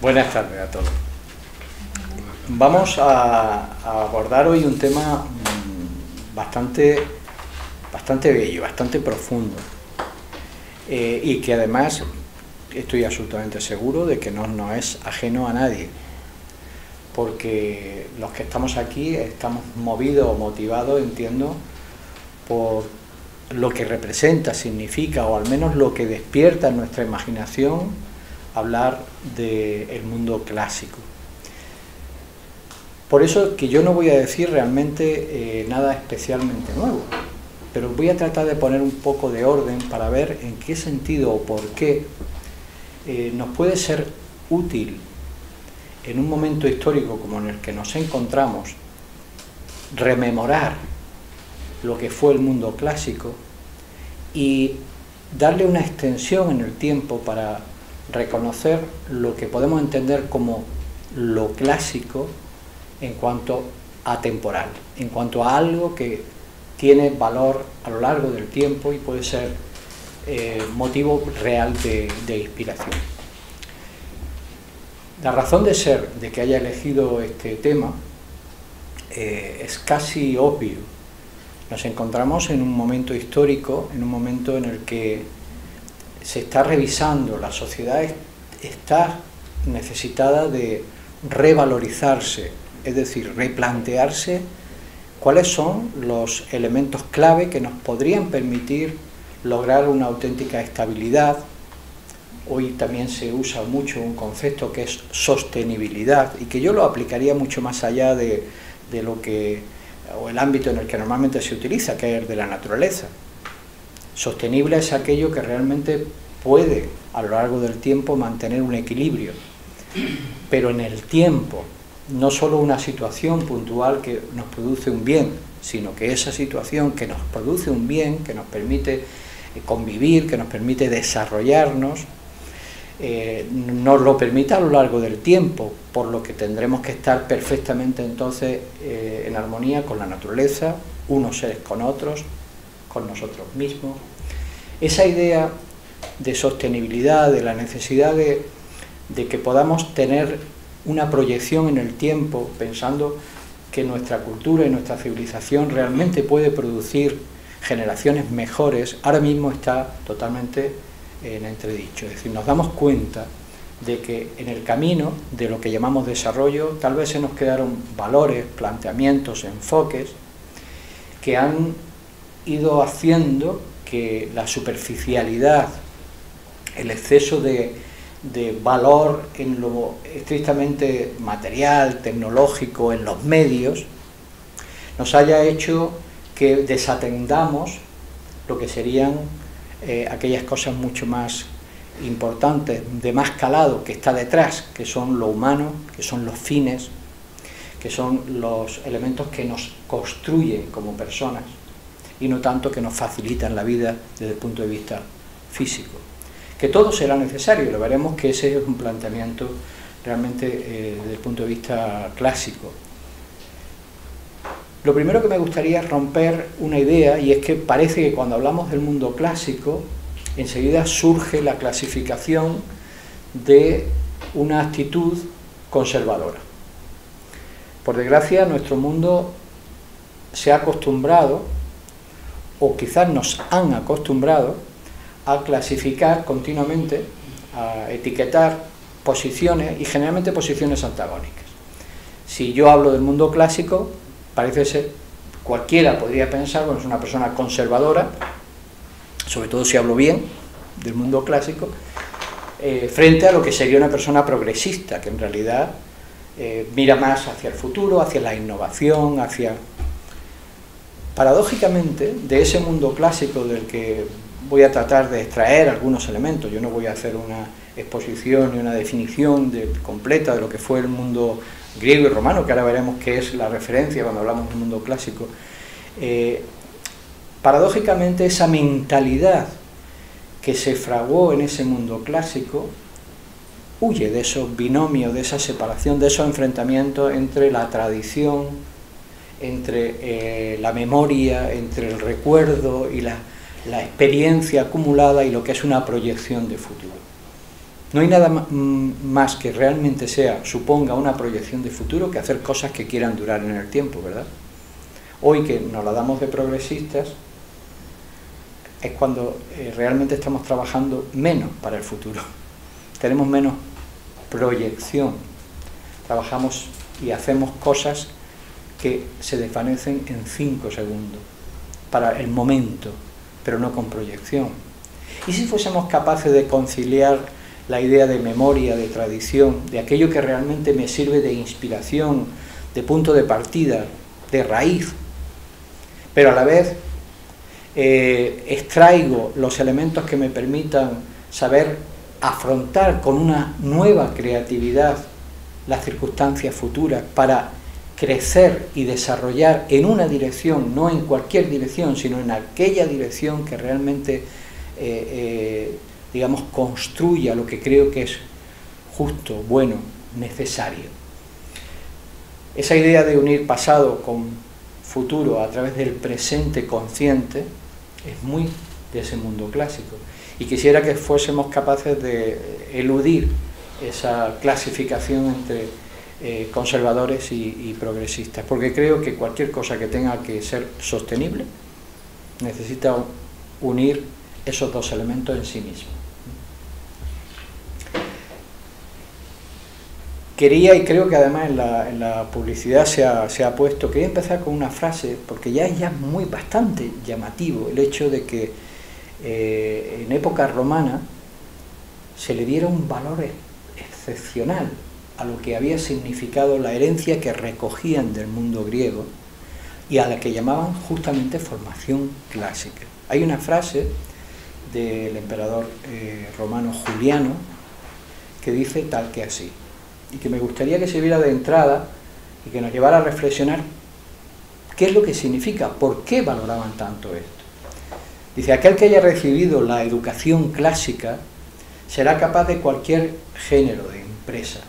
Buenas tardes a todos. Vamos a, abordar hoy un tema mm, bastante, bastante bello, bastante profundo eh, y que además estoy absolutamente seguro de que no, no es ajeno a nadie, porque los que estamos aquí estamos movidos o motivados, entiendo, por lo que representa, significa o al menos lo que despierta en nuestra imaginación hablar del mundo clásico. Por eso que yo no voy a decir realmente eh, nada especialmente nuevo, pero voy a tratar de poner un poco de orden para ver en qué sentido o por qué eh, nos puede ser útil en un momento histórico como en el que nos encontramos rememorar lo que fue el mundo clásico y darle una extensión en el tiempo para reconocer lo que podemos entender como lo clásico en cuanto a temporal, en cuanto a algo que tiene valor a lo largo del tiempo y puede ser eh, motivo real de, inspiración. La razón de ser de que haya elegido este tema eh, es casi obvio. Nos encontramos en un momento histórico, en un momento en el que se está revisando, la sociedad está necesitada de revalorizarse, es decir, replantearse cuáles son los elementos clave que nos podrían permitir lograr una auténtica estabilidad. Hoy también se usa mucho un concepto que es sostenibilidad y que yo lo aplicaría mucho más allá de, de lo que o el ámbito en el que normalmente se utiliza, que es el de la naturaleza. Sostenible es aquello que realmente puede a lo largo del tiempo mantener un equilibrio, pero en el tiempo, no solo una situación puntual que nos produce un bien, sino que esa situación que nos produce un bien, que nos permite eh, convivir, que nos permite desarrollarnos, eh, nos lo permita a lo largo del tiempo, por lo que tendremos que estar perfectamente entonces eh, en armonía con la naturaleza, unos seres con otros, con nosotros mismos. Esa idea de sostenibilidad, de la necesidad de, que podamos tener una proyección en el tiempo, pensando que nuestra cultura y nuestra civilización realmente puede producir generaciones mejores, ahora mismo está totalmente en entredicho. Es decir, nos damos cuenta de que en el camino de lo que llamamos desarrollo tal vez se nos quedaron valores, planteamientos, enfoques que han ido haciendo que la superficialidad, el exceso de, valor en lo estrictamente material, tecnológico, en los medios, nos haya hecho que desatendamos lo que serían eh, aquellas cosas mucho más importantes, de más calado que está detrás, que son lo humano, que son los fines, que son los elementos que nos construyen como personas y no tanto que nos facilitan la vida desde el punto de vista físico. Que todo será necesario, lo veremos que ese es un planteamiento realmente eh, desde el punto de vista clásico. Lo primero que me gustaría es romper una idea y es que parece que cuando hablamos del mundo clásico, enseguida surge la clasificación de una actitud conservadora. Por desgracia, nuestro mundo se ha acostumbrado o quizás nos han acostumbrado a clasificar continuamente, a etiquetar posiciones y generalmente posiciones antagónicas. Si yo hablo del mundo clásico, parece ser, cualquiera podría pensar, bueno, es una persona conservadora, sobre todo si hablo bien del mundo clásico, eh, frente a lo que sería una persona progresista, que en realidad eh, mira más hacia el futuro, hacia la innovación, hacia Paradójicamente, de ese mundo clásico del que voy a tratar de extraer algunos elementos, yo no voy a hacer una exposición ni una definición completa de lo que fue el mundo griego y romano, que ahora veremos qué es la referencia cuando hablamos del mundo clásico, eh, paradójicamente esa mentalidad que se fraguó en ese mundo clásico huye de esos binomios, de esa separación, de esos enfrentamientos entre la tradición entre eh, la memoria, entre el recuerdo y la, experiencia acumulada y lo que es una proyección de futuro. No hay nada más que realmente sea, suponga una proyección de futuro que hacer cosas que quieran durar en el tiempo, ¿verdad? Hoy que nos la damos de progresistas, es cuando eh, realmente estamos trabajando menos para el futuro. Tenemos menos proyección. Trabajamos y hacemos cosas que se desvanecen en cinco segundos, para el momento, pero no con proyección. ¿Y si fuésemos capaces de conciliar la idea de memoria, de tradición, de aquello que realmente me sirve de inspiración, de punto de partida, de raíz, pero a la vez eh, extraigo los elementos que me permitan saber afrontar con una nueva creatividad las circunstancias futuras para crecer y desarrollar en una dirección, no en cualquier dirección, sino en aquella dirección que realmente eh, eh, digamos, construya lo que creo que es justo, bueno, necesario. Esa idea de unir pasado con futuro a través del presente consciente es muy de ese mundo clásico. Y quisiera que fuésemos capaces de eludir esa clasificación entre eh, conservadores y progresistas, porque creo que cualquier cosa que tenga que ser sostenible necesita unir esos dos elementos en sí mismo. Quería, y creo que además en la, publicidad se ha, puesto, quería empezar con una frase, porque ya es ya muy bastante llamativo el hecho de que eh, en época romana se le diera un valor excepcional a lo que había significado la herencia que recogían del mundo griego y a la que llamaban justamente formación clásica. Hay una frase del emperador eh, romano Juliano que dice tal que así y que me gustaría que se viera de entrada y que nos llevara a reflexionar qué es lo que significa, por qué valoraban tanto esto. Dice, aquel que haya recibido la educación clásica será capaz de cualquier género de empresa.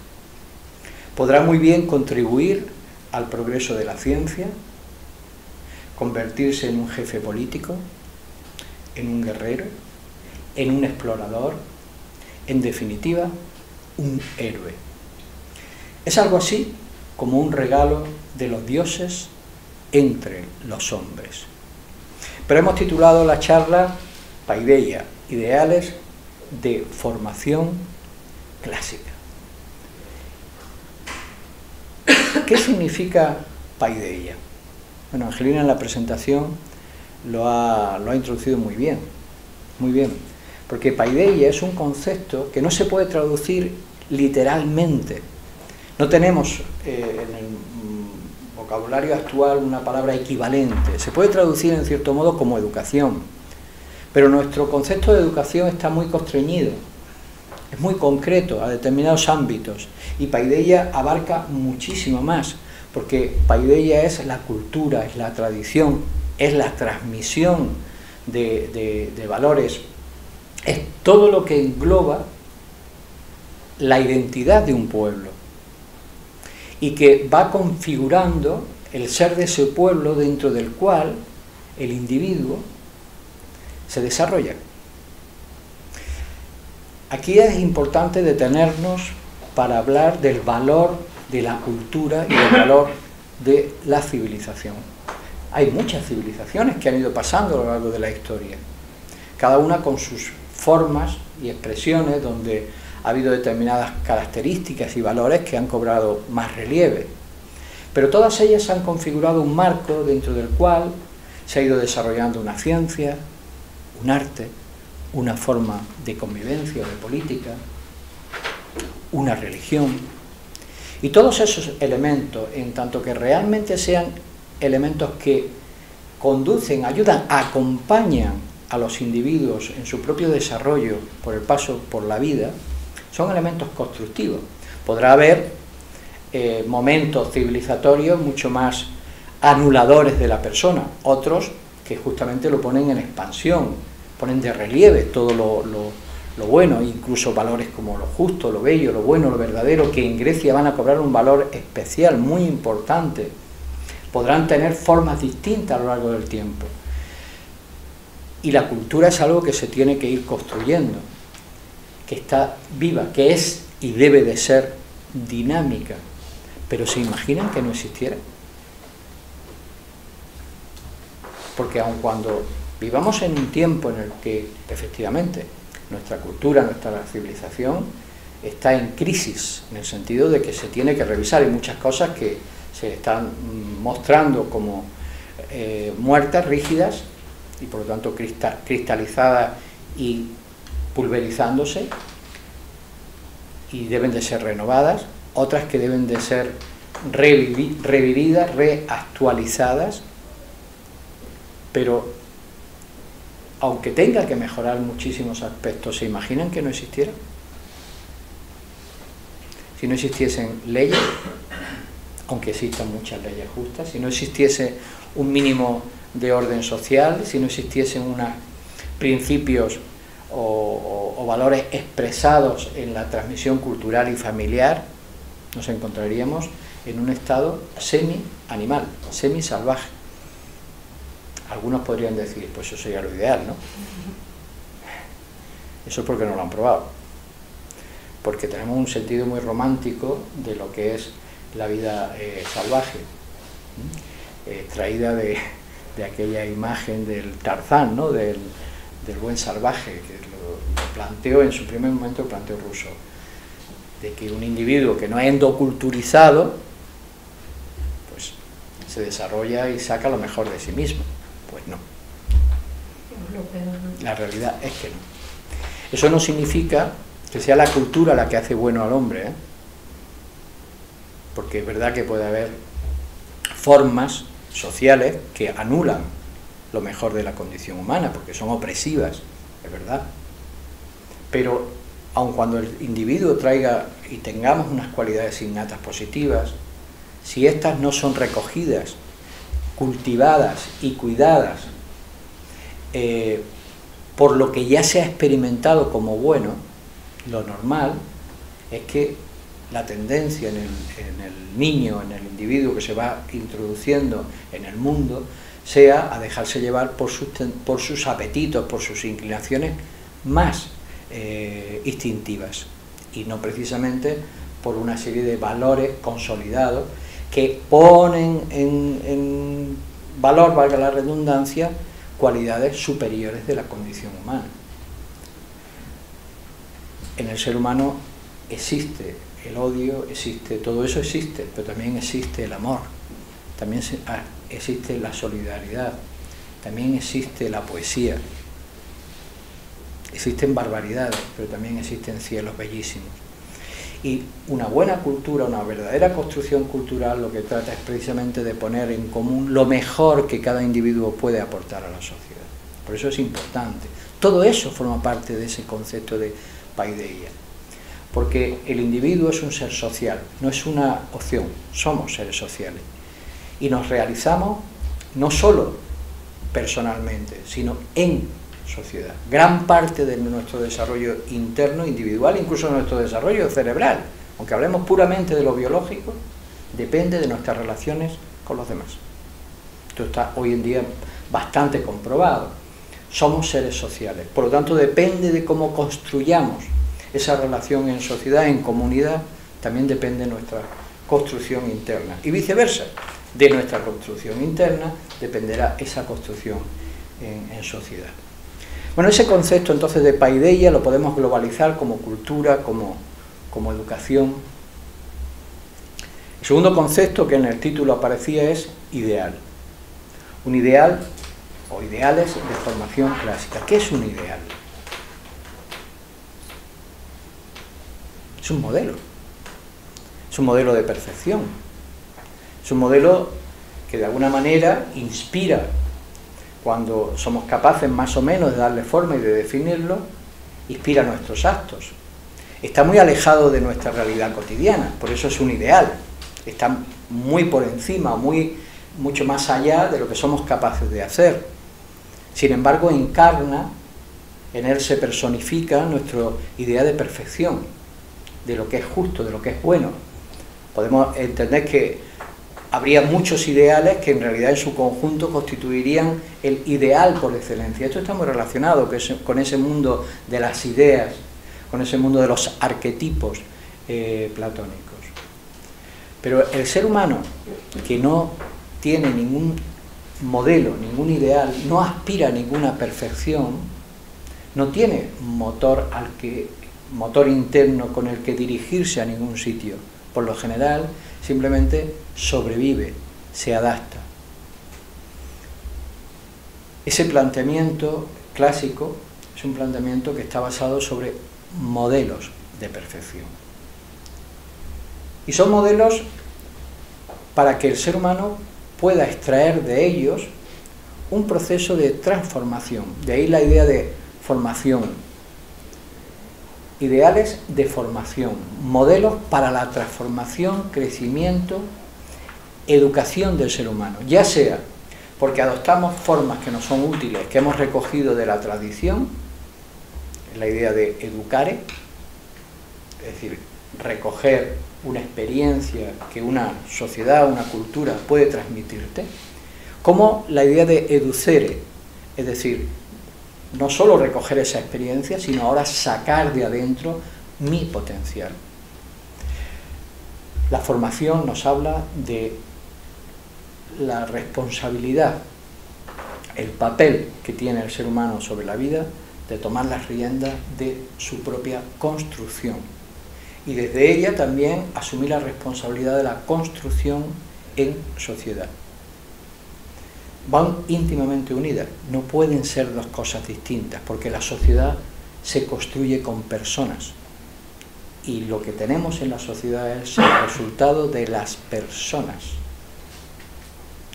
Podrá muy bien contribuir al progreso de la ciencia, convertirse en un jefe político, en un guerrero, en un explorador, en definitiva, un héroe. Es algo así como un regalo de los dioses entre los hombres. Pero hemos titulado la charla Paideia, ideales de formación clásica. ¿Qué significa Paideia? Bueno, Angelina en la presentación lo ha, introducido muy bien, muy bien, porque Paideia es un concepto que no se puede traducir literalmente, no tenemos eh, en el mm, vocabulario actual una palabra equivalente. Se puede traducir en cierto modo como educación, pero nuestro concepto de educación está muy constreñido, es muy concreto a determinados ámbitos. Y Paideia abarca muchísimo más, porque Paideia es la cultura, es la tradición, es la transmisión de valores, es todo lo que engloba la identidad de un pueblo. Y que va configurando el ser de ese pueblo dentro del cual el individuo se desarrolla. Aquí es importante detenernos para hablar del valor de la cultura y del valor de la civilización. Hay muchas civilizaciones que han ido pasando a lo largo de la historia, cada una con sus formas y expresiones donde ha habido determinadas características y valores que han cobrado más relieve. Pero todas ellas han configurado un marco dentro del cual se ha ido desarrollando una ciencia, un arte, una forma de convivencia o de política, una religión. Y todos esos elementos, en tanto que realmente sean elementos que conducen, ayudan, acompañan a los individuos en su propio desarrollo por el paso por la vida, son elementos constructivos. Podrá haber eh, momentos civilizatorios mucho más anuladores de la persona, otros que justamente lo ponen en expansión, ponen de relieve todo lo, lo bueno, incluso valores como lo justo, lo bello, lo bueno, lo verdadero, que en Grecia van a cobrar un valor especial, muy importante. Podrán tener formas distintas a lo largo del tiempo. Y la cultura es algo que se tiene que ir construyendo que está viva, que es y debe de ser dinámica. Pero ¿se imaginan que no existiera? Porque aun cuando vivamos en un tiempo en el que efectivamente nuestra cultura, nuestra civilización está en crisis, en el sentido de que se tiene que revisar, hay muchas cosas que se están mostrando como eh, muertas, rígidas, y por lo tanto cristalizadas y pulverizándose, y deben de ser renovadas, otras que deben de ser revividas, reactualizadas, pero aunque tenga que mejorar muchísimos aspectos, ¿se imaginan que no existiera? Si no existiesen leyes, aunque existan muchas leyes justas, si no existiese un mínimo de orden social, si no existiesen unos principios o, o valores expresados en la transmisión cultural y familiar, nos encontraríamos en un estado semi-animal, semi-salvaje. Algunos podrían decir, pues eso sería lo ideal, ¿no? Eso es porque no lo han probado. Porque tenemos un sentido muy romántico de lo que es la vida eh, salvaje, eh, traída de, aquella imagen del Tarzán, ¿no? del, buen salvaje, que lo, planteó en su primer momento, lo planteó Russo, de que un individuo que no es endoculturizado, pues se desarrolla y saca lo mejor de sí mismo. No. La realidad es que no. Eso no significa que sea la cultura la que hace bueno al hombre, ¿eh? porque es verdad que puede haber formas sociales que anulan lo mejor de la condición humana, porque son opresivas, es verdad. Pero aun cuando el individuo traiga y tengamos unas cualidades innatas positivas, si éstas no son recogidas cultivadas y cuidadas eh, por lo que ya se ha experimentado como bueno, lo normal es que la tendencia en el, niño, en el individuo que se va introduciendo en el mundo, sea a dejarse llevar por sus, por sus apetitos, por sus inclinaciones más eh, instintivas y no precisamente por una serie de valores consolidados que ponen en, valor, valga la redundancia, cualidades superiores de la condición humana. En el ser humano existe el odio, existe, todo eso existe, pero también existe el amor, también ah, existe la solidaridad, también existe la poesía, existen barbaridades, pero también existen cielos bellísimos. Y una buena cultura, una verdadera construcción cultural lo que trata es precisamente de poner en común lo mejor que cada individuo puede aportar a la sociedad. Por eso es importante. Todo eso forma parte de ese concepto de paideia. Porque el individuo es un ser social, no es una opción, somos seres sociales. Y nos realizamos no solo personalmente, sino en sociedad. Gran parte de nuestro desarrollo interno, individual, incluso nuestro desarrollo cerebral, aunque hablemos puramente de lo biológico, depende de nuestras relaciones con los demás. Esto está hoy en día bastante comprobado. Somos seres sociales, por lo tanto depende de cómo construyamos esa relación en sociedad, en comunidad, también depende de nuestra construcción interna. Y viceversa, de nuestra construcción interna dependerá esa construcción en, en sociedad. Bueno, ese concepto entonces de paideia lo podemos globalizar como cultura, como, como educación. El segundo concepto que en el título aparecía es ideal. Un ideal o ideales de formación clásica. ¿Qué es un ideal? Es un modelo. Es un modelo de perfección. Es un modelo que de alguna manera inspira cuando somos capaces más o menos de darle forma y de definirlo, inspira nuestros actos. Está muy alejado de nuestra realidad cotidiana, por eso es un ideal. Está muy por encima, muy, mucho más allá de lo que somos capaces de hacer. Sin embargo, encarna, en él se personifica nuestra idea de perfección, de lo que es justo, de lo que es bueno. Podemos entender que habría muchos ideales que en realidad en su conjunto constituirían el ideal por excelencia. Esto está muy relacionado con ese mundo de las ideas, con ese mundo de los arquetipos eh, platónicos. Pero el ser humano que no tiene ningún modelo, ningún ideal, no aspira a ninguna perfección, no tiene motor al que motor interno con el que dirigirse a ningún sitio. Por lo general, simplemente sobrevive, se adapta. Ese planteamiento clásico es un planteamiento que está basado sobre modelos de perfección. Y son modelos para que el ser humano pueda extraer de ellos un proceso de transformación. De ahí la idea de formación. Ideales de formación, modelos para la transformación, crecimiento, educación del ser humano, ya sea porque adoptamos formas que nos son útiles, que hemos recogido de la tradición, la idea de educare, es decir, recoger una experiencia que una sociedad, una cultura puede transmitirte, como la idea de educere, es decir, no solo recoger esa experiencia, sino ahora sacar de adentro mi potencial. La formación nos habla de la responsabilidad, el papel que tiene el ser humano sobre la vida de tomar las riendas de su propia construcción. Y desde ella también asumir la responsabilidad de la construcción en sociedad. Van íntimamente unidas, no pueden ser dos cosas distintas, porque la sociedad se construye con personas. Y lo que tenemos en la sociedad es el resultado de las personas,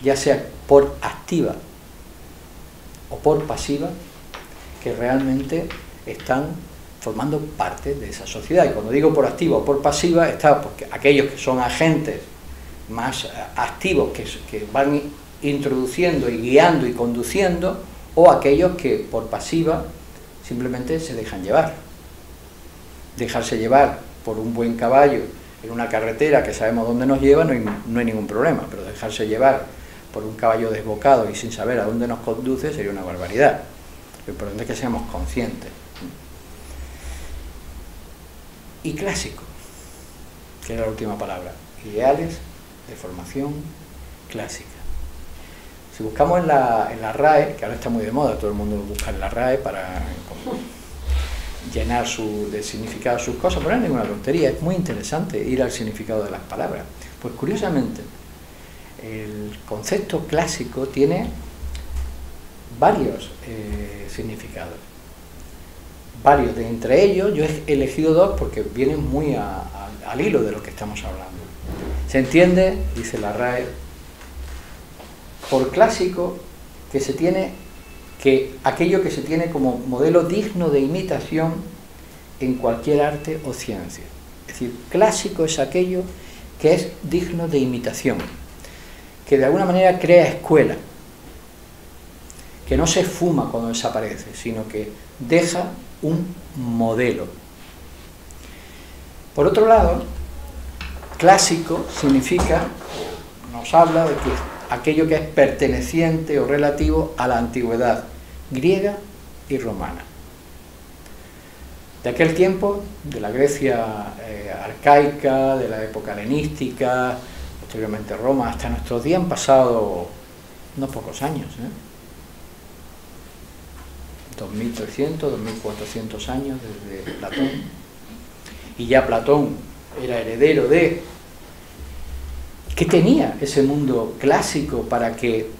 ya sea por activa o por pasiva, que realmente están formando parte de esa sociedad. Y cuando digo por activa o por pasiva, está porque aquellos que son agentes más activos, que, que van introduciendo y guiando y conduciendo, o aquellos que por pasiva simplemente se dejan llevar. Dejarse llevar por un buen caballo en una carretera que sabemos dónde nos lleva no hay, no hay ningún problema, pero dejarse llevar por un caballo desbocado y sin saber a dónde nos conduce sería una barbaridad. Lo importante es que seamos conscientes y clásico, que era la última palabra, ideales de formación clásica. Si buscamos en la, en la RAE, que ahora está muy de moda, todo el mundo busca en la RAE para llenar su, de significado sus cosas, pero no es ninguna tontería, es muy interesante ir al significado de las palabras. Pues curiosamente, el concepto clásico tiene varios eh, significados varios de entre ellos, yo he elegido dos porque vienen muy al hilo de lo que estamos hablando. Se entiende, dice la RAE, por clásico que se tiene que aquello que se tiene como modelo digno de imitación en cualquier arte o ciencia. Es decir, clásico es aquello que es digno de imitación, que de alguna manera crea escuela, que no se fuma cuando desaparece, sino que deja un modelo. Por otro lado, clásico significa, nos habla de que aquello que es perteneciente o relativo a la antigüedad griega y romana. De aquel tiempo, de la Grecia eh, arcaica, de la época helenística, posteriormente Roma, hasta nuestros días han pasado unos pocos años. ¿eh? 2300, 2400 años desde Platón. Y ya Platón era heredero de... ¿Qué tenía ese mundo clásico para que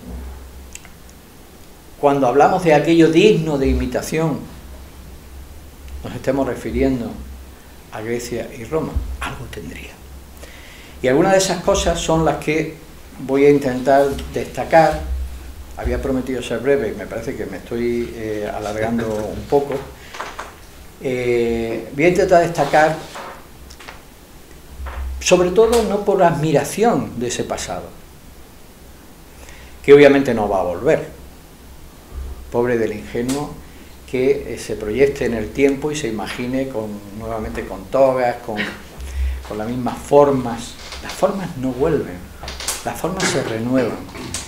cuando hablamos de aquello digno de imitación nos estemos refiriendo a Grecia y Roma? Algo tendría. Y algunas de esas cosas son las que voy a intentar destacar había prometido ser breve y me parece que me estoy eh, alargando un poco. Eh, voy a intentar destacar, sobre todo no por admiración de ese pasado, que obviamente no va a volver. Pobre del ingenuo que eh, se proyecte en el tiempo y se imagine con, nuevamente con togas, con, con las mismas formas. Las formas no vuelven, las formas se renuevan.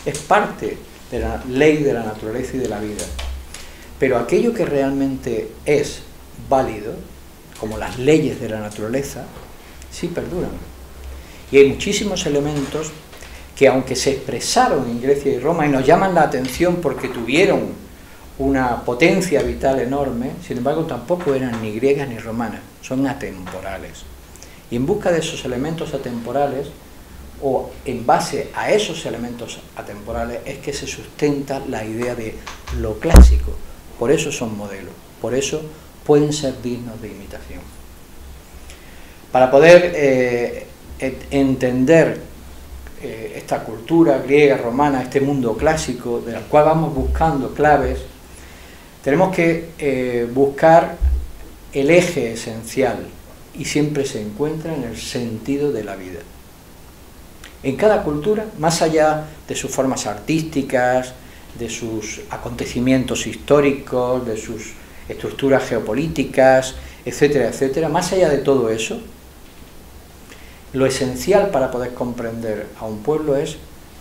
Es parte de la ley de la naturaleza y de la vida. Pero aquello que realmente es válido, como las leyes de la naturaleza, sí perduran. Y hay muchísimos elementos que aunque se expresaron en Grecia y Roma y nos llaman la atención porque tuvieron una potencia vital enorme, sin embargo tampoco eran ni griegas ni romanas, son atemporales. Y en busca de esos elementos atemporales, o en base a esos elementos atemporales, es que se sustenta la idea de lo clásico. Por eso son modelos, por eso pueden ser dignos de imitación. Para poder eh, entender eh, esta cultura griega, romana, este mundo clásico, del cual vamos buscando claves, tenemos que eh, buscar el eje esencial y siempre se encuentra en el sentido de la vida. En cada cultura, más allá de sus formas artísticas, de sus acontecimientos históricos, de sus estructuras geopolíticas, etcétera, etcétera, más allá de todo eso, lo esencial para poder comprender a un pueblo es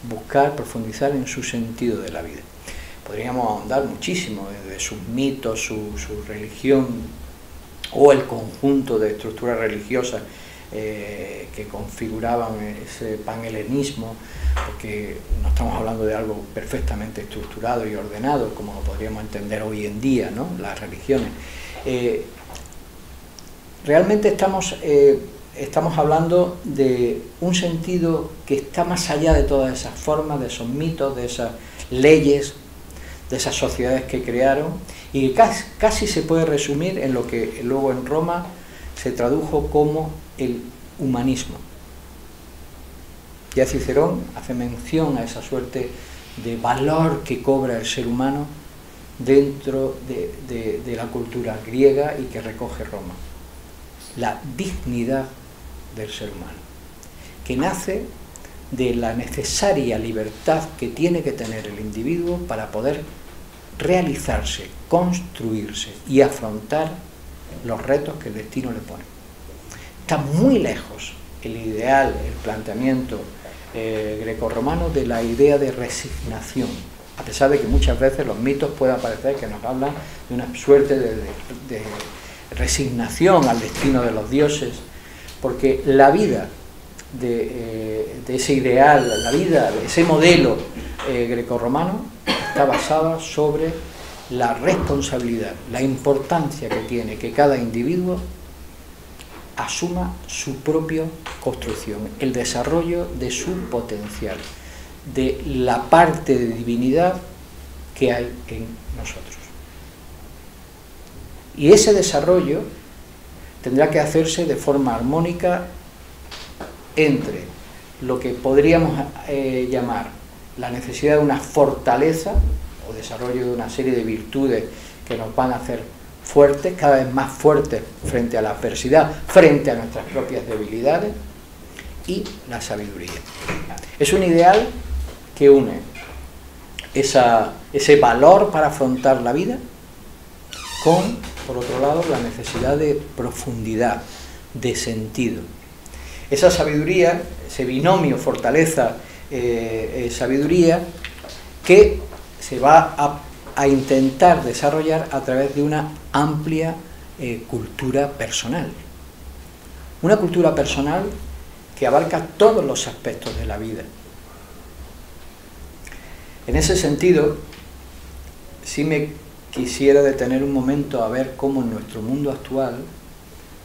buscar, profundizar en su sentido de la vida. Podríamos ahondar muchísimo de sus mitos, su, religión o el conjunto de estructuras religiosas eh, que configuraban ese panhelenismo, porque no estamos hablando de algo perfectamente estructurado y ordenado, como lo podríamos entender hoy en día, ¿no? las religiones. Eh, realmente estamos eh, estamos hablando de un sentido que está más allá de todas esas formas, de esos mitos, de esas leyes, de esas sociedades que crearon, y casi, casi se puede resumir en lo que luego en Roma se tradujo como el humanismo. Ya Cicerón hace mención a esa suerte de valor que cobra el ser humano dentro de, de la cultura griega y que recoge Roma. La dignidad del ser humano, que nace de la necesaria libertad que tiene que tener el individuo para poder realizarse, construirse y afrontar los retos que el destino le pone. Está muy lejos el ideal, el planteamiento eh, grecorromano de la idea de resignación, a pesar de que muchas veces los mitos pueden parecer que nos hablan de una suerte de resignación al destino de los dioses, porque la vida eh, de, ese ideal, la vida de ese modelo eh, grecorromano está basada sobre la responsabilidad, la importancia que tiene que cada individuo asuma su propia construcción, el desarrollo de su potencial, de la parte de divinidad que hay en nosotros. Y ese desarrollo tendrá que hacerse de forma armónica entre lo que podríamos eh, llamar la necesidad de una fortaleza o desarrollo de una serie de virtudes que nos van a hacer fuertes, cada vez más fuertes frente a la adversidad, frente a nuestras propias debilidades, y la sabiduría. Es un ideal que une ese valor para afrontar la vida con por otro lado, la necesidad de profundidad, de sentido. Esa sabiduría, ese binomio fortaleza-sabiduría, eh, eh, que se va a, intentar desarrollar a través de una amplia eh, cultura personal. Una cultura personal que abarca todos los aspectos de la vida. En ese sentido, sí me quisiera detener un momento a ver cómo en nuestro mundo actual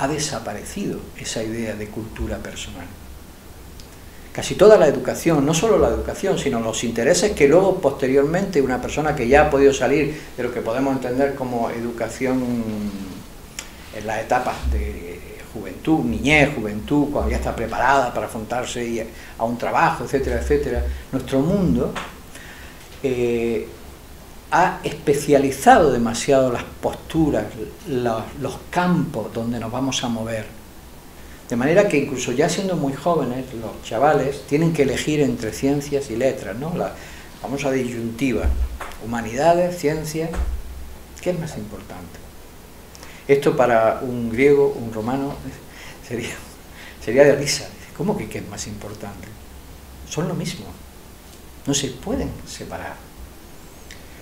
ha desaparecido esa idea de cultura personal. Casi toda la educación, no solo la educación, sino los intereses que luego posteriormente una persona que ya ha podido salir de lo que podemos entender como educación en las etapas de juventud, niñez, juventud, cuando ya está preparada para afrontarse a un trabajo, etcétera, etcétera, nuestro mundo eh, ha especializado demasiado las posturas, los, campos donde nos vamos a mover. De manera que incluso ya siendo muy jóvenes, los chavales tienen que elegir entre ciencias y letras, ¿no? La famosa disyuntiva, humanidades, ciencias, ¿qué es más importante? Esto para un griego, un romano, sería, sería de risa. ¿Cómo que qué es más importante? Son lo mismo. No se pueden separar.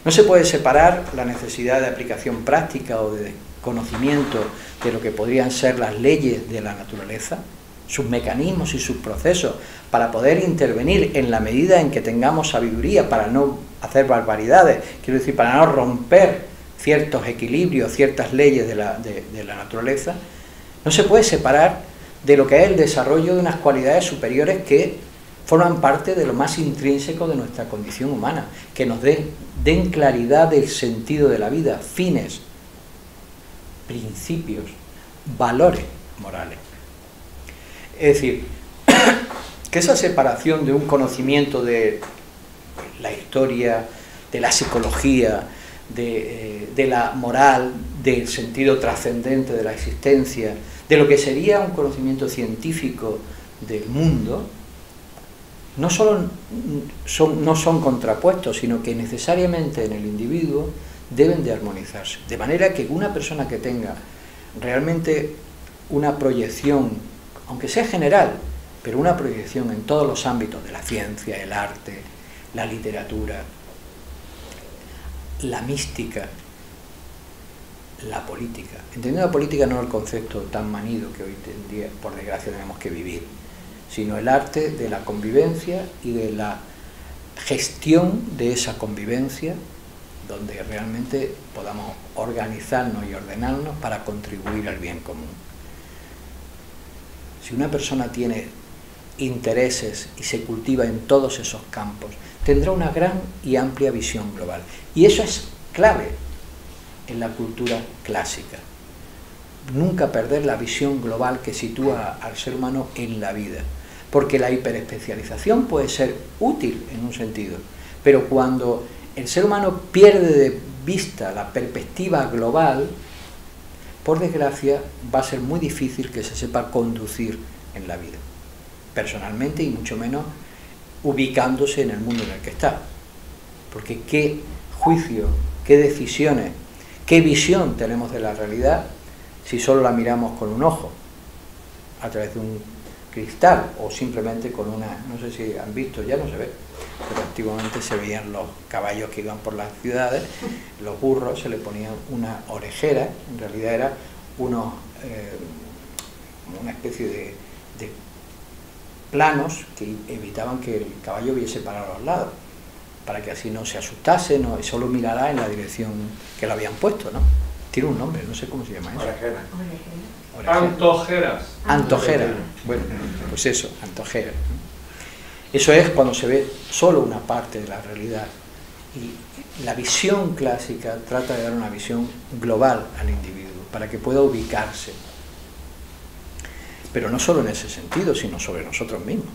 No se puede separar la necesidad de aplicación práctica o de conocimiento de lo que podrían ser las leyes de la naturaleza, sus mecanismos y sus procesos, para poder intervenir en la medida en que tengamos sabiduría para no hacer barbaridades, quiero decir, para no romper ciertos equilibrios, ciertas leyes de la, de la naturaleza, no se puede separar de lo que es el desarrollo de unas cualidades superiores que forman parte de lo más intrínseco de nuestra condición humana, que nos den, claridad del sentido de la vida, fines, principios, valores morales. Es decir, que esa separación de un conocimiento de la historia, de la psicología, eh, de la moral, del sentido trascendente de la existencia, de lo que sería un conocimiento científico del mundo, no solo son, no son contrapuestos, sino que necesariamente en el individuo deben de armonizarse. De manera que una persona que tenga realmente una proyección, aunque sea general, pero una proyección en todos los ámbitos de la ciencia, el arte, la literatura, la mística, la política. Entendiendo la política no el concepto tan manido que hoy en día, por desgracia, tenemos que vivir, sino el arte de la convivencia y de la gestión de esa convivencia, donde realmente podamos organizarnos y ordenarnos para contribuir al bien común. Si una persona tiene intereses y se cultiva en todos esos campos, tendrá una gran y amplia visión global. Y eso es clave en la cultura clásica. Nunca perder la visión global que sitúa al ser humano en la vida porque la hiperespecialización puede ser útil en un sentido, pero cuando el ser humano pierde de vista la perspectiva global, por desgracia va a ser muy difícil que se sepa conducir en la vida, personalmente y mucho menos ubicándose en el mundo en el que está. Porque qué juicio, qué decisiones, qué visión tenemos de la realidad si solo la miramos con un ojo, a través de un cristal o simplemente con una, no sé si han visto, ya no se ve, pero antiguamente se veían los caballos que iban por las ciudades, los burros se le ponían una orejera, en realidad era unos, eh, una especie de, de, planos que evitaban que el caballo viese para los lados, para que así no se asustase, no, solo mirara en la dirección que lo habían puesto, ¿no? Tiene un nombre, no sé cómo se llama eso. Orejera. Antojeras. Antojera. Bueno, pues eso, antojera. Eso es cuando se ve solo una parte de la realidad. Y la visión clásica trata de dar una visión global al individuo, para que pueda ubicarse. Pero no solo en ese sentido, sino sobre nosotros mismos.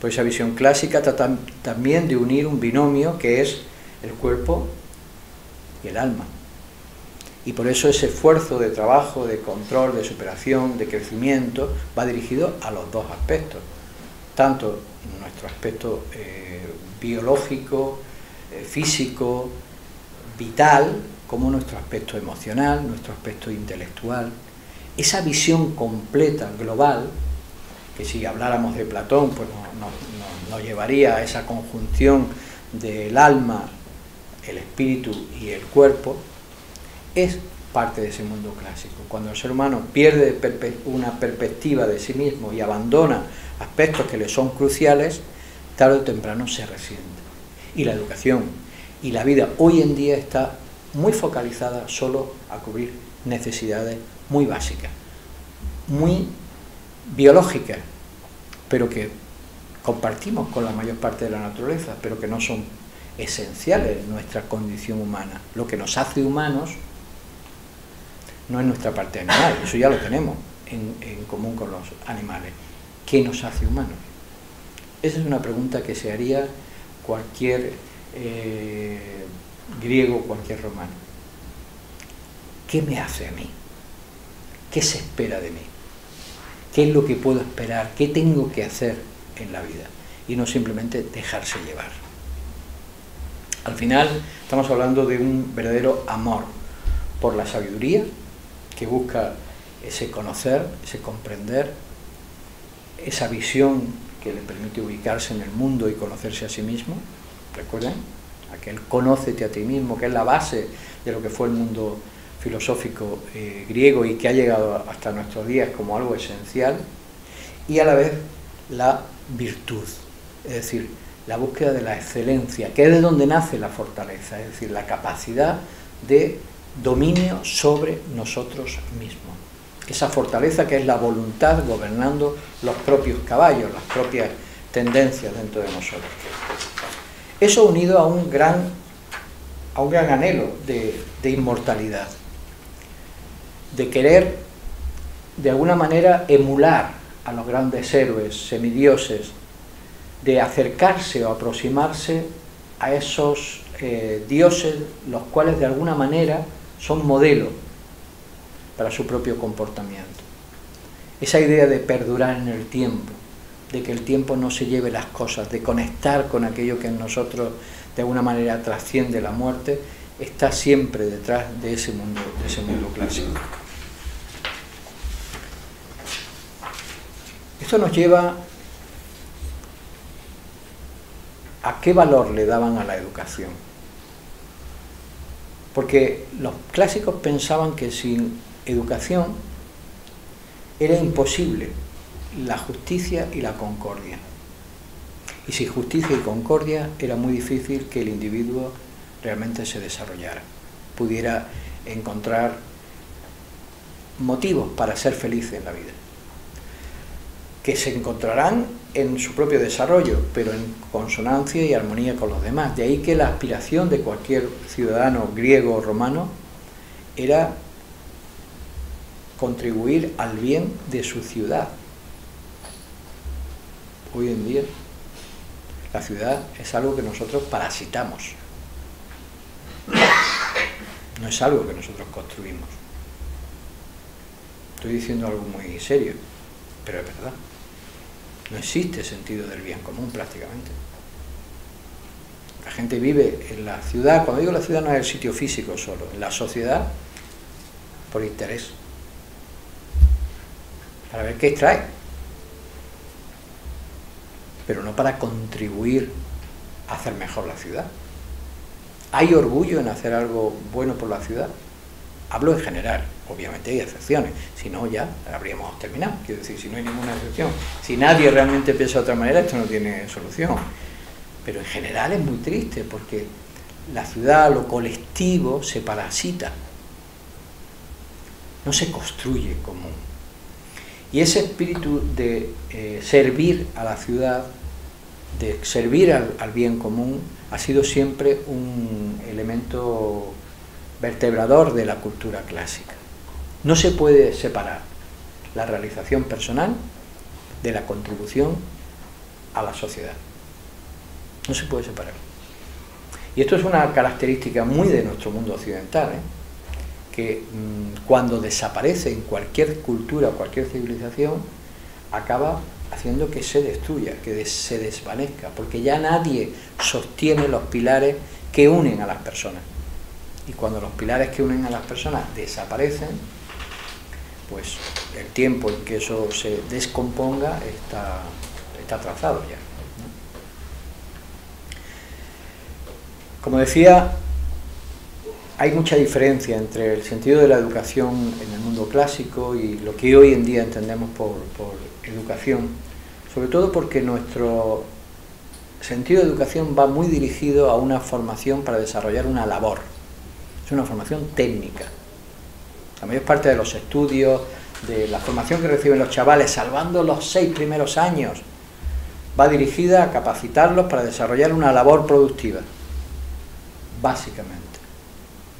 Pues esa visión clásica trata también de unir un binomio que es el cuerpo y el alma y por eso ese esfuerzo de trabajo, de control, de superación, de crecimiento, va dirigido a los dos aspectos, tanto nuestro aspecto eh, biológico, eh, físico, vital, como nuestro aspecto emocional, nuestro aspecto intelectual. Esa visión completa, global, que si habláramos de Platón, pues nos llevaría a esa conjunción del alma, el espíritu y el cuerpo, es parte de ese mundo clásico. Cuando el ser humano pierde una perspectiva de sí mismo y abandona aspectos que le son cruciales, tarde o temprano se resiente. Y la educación y la vida hoy en día está muy focalizada solo a cubrir necesidades muy básicas, muy biológicas, pero que compartimos con la mayor parte de la naturaleza, pero que no son esenciales en nuestra condición humana. Lo que nos hace humanos no es nuestra parte animal, eso ya lo tenemos en, común con los animales. ¿Qué nos hace humanos? Esa es una pregunta que se haría cualquier eh, griego, cualquier romano. ¿Qué me hace a mí? ¿Qué se espera de mí? ¿Qué es lo que puedo esperar? ¿Qué tengo que hacer en la vida? Y no simplemente dejarse llevar. Al final estamos hablando de un verdadero amor por la sabiduría, que busca ese conocer, ese comprender, esa visión que le permite ubicarse en el mundo y conocerse a sí mismo. ¿Recuerden? Aquel conócete a ti mismo, que es la base de lo que fue el mundo filosófico eh, griego y que ha llegado hasta nuestros días como algo esencial, y a la vez la virtud, es decir, la búsqueda de la excelencia, que es de donde nace la fortaleza, es decir, la capacidad de dominio sobre nosotros mismos. Esa fortaleza que es la voluntad gobernando los propios caballos, las propias tendencias dentro de nosotros. Eso unido a un gran, a un gran anhelo de, inmortalidad, de querer de alguna manera emular a los grandes héroes, semidioses, de acercarse o aproximarse a esos eh, dioses, los cuales de alguna manera son modelo para su propio comportamiento. Esa idea de perdurar en el tiempo, de que el tiempo no se lleve las cosas, de conectar con aquello que en nosotros de alguna manera trasciende la muerte, está siempre detrás de ese mundo, de ese mundo clásico. Esto nos lleva a qué valor le daban a la educación. Porque los clásicos pensaban que sin educación era imposible la justicia y la concordia. Y sin justicia y concordia era muy difícil que el individuo realmente se desarrollara, pudiera encontrar motivos para ser feliz en la vida que se encontrarán en su propio desarrollo, pero en consonancia y armonía con los demás. De ahí que la aspiración de cualquier ciudadano griego o romano era contribuir al bien de su ciudad. Hoy en día la ciudad es algo que nosotros parasitamos, no es algo que nosotros construimos. Estoy diciendo algo muy serio, pero es verdad. No existe sentido del bien común prácticamente. La gente vive en la ciudad, cuando digo la ciudad no es el sitio físico solo, en la sociedad por interés, para ver qué extrae, pero no para contribuir a hacer mejor la ciudad. ¿Hay orgullo en hacer algo bueno por la ciudad? Hablo en general, obviamente hay excepciones, si no ya habríamos terminado, quiero decir, si no hay ninguna excepción, si nadie realmente piensa de otra manera, esto no tiene solución. Pero en general es muy triste porque la ciudad, lo colectivo, se parasita, no se construye común. Y ese espíritu de eh, servir a la ciudad, de servir al bien común, ha sido siempre un elemento vertebrador de la cultura clásica. No se puede separar la realización personal de la contribución a la sociedad. No se puede separar. Y esto es una característica muy de nuestro mundo occidental, ¿eh? que mm, cuando desaparece en cualquier cultura cualquier civilización, acaba haciendo que se destruya, que se desvanezca, porque ya nadie sostiene los pilares que unen a las personas. Y cuando los pilares que unen a las personas desaparecen, pues el tiempo en que eso se descomponga está, está trazado ya. Como decía, hay mucha diferencia entre el sentido de la educación en el mundo clásico y lo que hoy en día entendemos por, por educación, sobre todo porque nuestro sentido de educación va muy dirigido a una formación para desarrollar una labor es una formación técnica. La mayor parte de los estudios, de la formación que reciben los chavales, salvando los seis primeros años, va dirigida a capacitarlos para desarrollar una labor productiva, básicamente.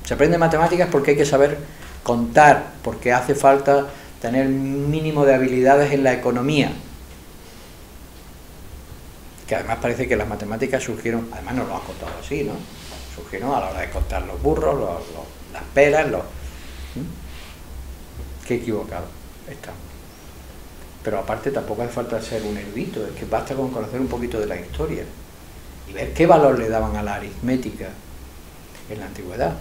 Se aprende matemáticas porque hay que saber contar, porque hace falta tener mínimo de habilidades en la economía, que además parece que las matemáticas surgieron, además no lo han contado así, ¿no? surgieron a la hora de contar los burros, las peras, los... Qué equivocado está. Pero aparte tampoco hace falta ser un erudito, es que basta con conocer un poquito de la historia y ver qué valor le daban a la aritmética en la antigüedad.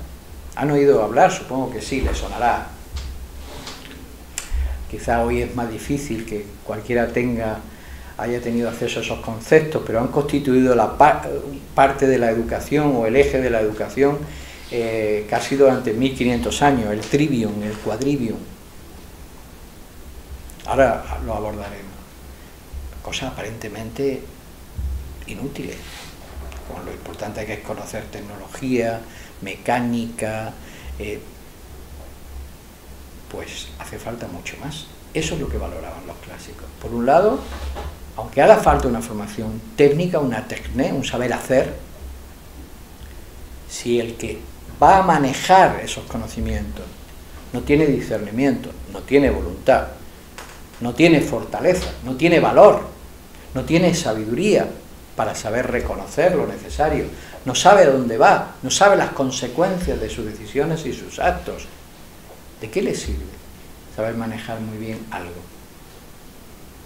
¿Han oído hablar? Supongo que sí, les sonará. Quizá hoy es más difícil que cualquiera tenga haya tenido acceso a esos conceptos, pero han constituido la parte de la educación o el eje de la educación eh, casi durante 1500 años, el trivium, el quadrivium. Ahora lo abordaremos. Cosas aparentemente inútiles, con lo importante que es conocer tecnología, mecánica, eh, pues hace falta mucho más. Eso es lo que valoraban los clásicos. Por un lado, aunque haga falta una formación técnica, una técnica, un saber hacer, si el que va a manejar esos conocimientos no tiene discernimiento, no tiene voluntad, no tiene fortaleza, no tiene valor, no tiene sabiduría para saber reconocer lo necesario, no sabe dónde va, no sabe las consecuencias de sus decisiones y sus actos, ¿de qué le sirve saber manejar muy bien algo?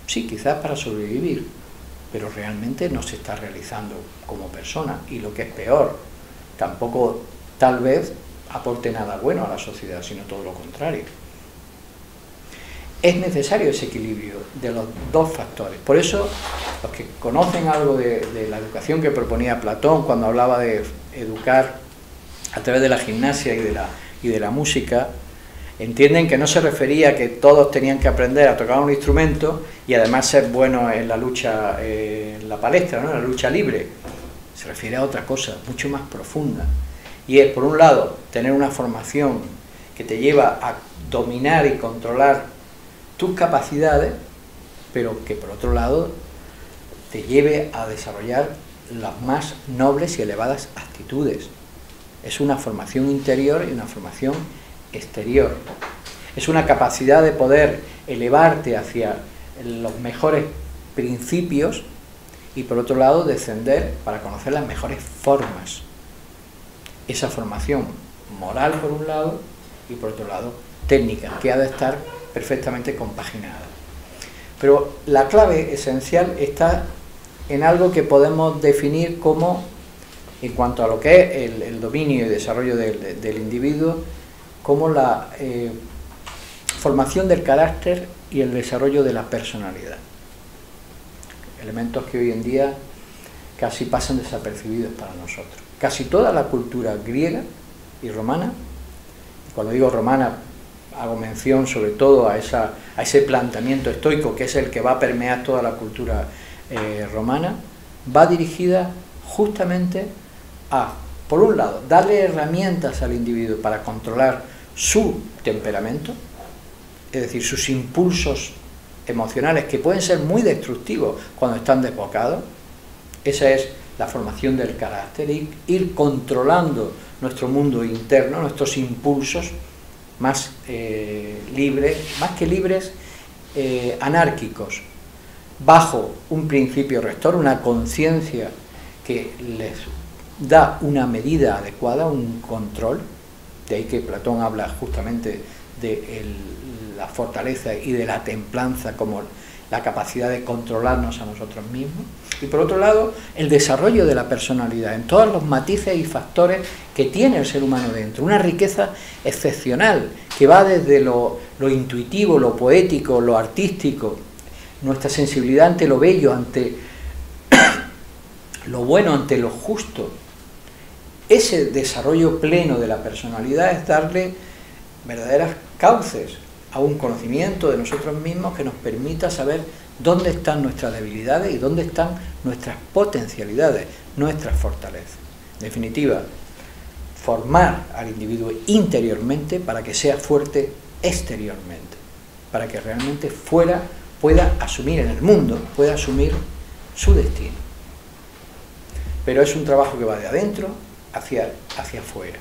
Sí, quizás para sobrevivir, pero realmente no se está realizando como persona y lo que es peor, tampoco tal vez aporte nada bueno a la sociedad, sino todo lo contrario. Es necesario ese equilibrio de los dos factores. Por eso, los que conocen algo de, la educación que proponía Platón cuando hablaba de educar a través de la gimnasia y de la, música, entienden que no se refería a que todos tenían que aprender a tocar un instrumento y además ser buenos en la lucha, eh, en la palestra, ¿no? en la lucha libre. Se refiere a otra cosa, mucho más profunda. Y es, por un lado, tener una formación que te lleva a dominar y controlar tus capacidades, pero que por otro lado te lleve a desarrollar las más nobles y elevadas actitudes. Es una formación interior y una formación exterior. Es una capacidad de poder elevarte hacia los mejores principios y por otro lado descender para conocer las mejores formas. Esa formación moral por un lado y por otro lado técnica, que ha de estar perfectamente compaginada. Pero la clave esencial está en algo que podemos definir como, en cuanto a lo que es el, dominio y desarrollo del individuo, como la eh, formación del carácter y el desarrollo de la personalidad. Elementos que hoy en día casi pasan desapercibidos para nosotros. Casi toda la cultura griega y romana, cuando digo romana hago mención sobre todo a, esa, a ese planteamiento estoico que es el que va a permear toda la cultura eh, romana, va dirigida justamente a, por un lado, darle herramientas al individuo para controlar su temperamento, es decir, sus impulsos emocionales que pueden ser muy destructivos cuando están desbocados. Esa es la formación del carácter, ir, ir controlando nuestro mundo interno, nuestros impulsos más eh, libres, más que libres, eh, anárquicos, bajo un principio rector, una conciencia que les da una medida adecuada, un control, de ahí que Platón habla justamente de la fortaleza y de la templanza como la capacidad de controlarnos a nosotros mismos. Y por otro lado, el desarrollo de la personalidad en todos los matices y factores que tiene el ser humano dentro. Una riqueza excepcional que va desde lo, lo intuitivo, lo poético, lo artístico, nuestra sensibilidad ante lo bello, ante lo bueno, ante lo justo, ese desarrollo pleno de la personalidad es darle verdaderas cauces a un conocimiento de nosotros mismos que nos permita saber dónde están nuestras debilidades y dónde están nuestras potencialidades, nuestras fortalezas. En definitiva, formar al individuo interiormente para que sea fuerte exteriormente, para que realmente fuera pueda asumir en el mundo, pueda asumir su destino. Pero es un trabajo que va de adentro hacia, hacia afuera.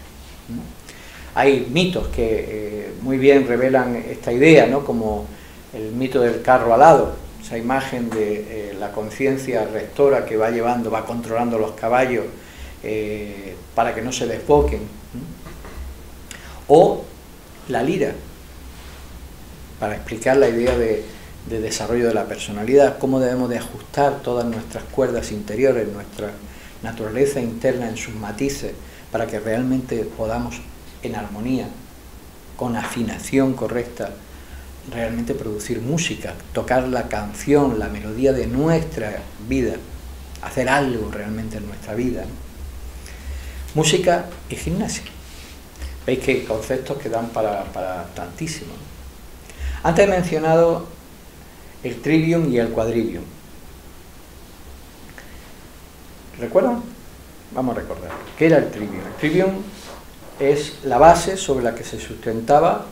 Hay mitos que eh, muy bien revelan esta idea, ¿no? como el mito del carro alado, esa imagen de eh, la conciencia rectora que va llevando, va controlando los caballos eh, para que no se desboquen. O la lira, para explicar la idea de, de desarrollo de la personalidad, cómo debemos de ajustar todas nuestras cuerdas interiores, nuestra naturaleza interna en sus matices, para que realmente podamos en armonía, con afinación correcta, realmente producir música, tocar la canción, la melodía de nuestra vida, hacer algo realmente en nuestra vida. Música y gimnasia. Veis que conceptos que dan para, para tantísimo. Antes he mencionado el trivium y el quadrivium. ¿Recuerdan? Vamos a recordar. ¿Qué era el trivium? El trivium es la base sobre la que se sustentaba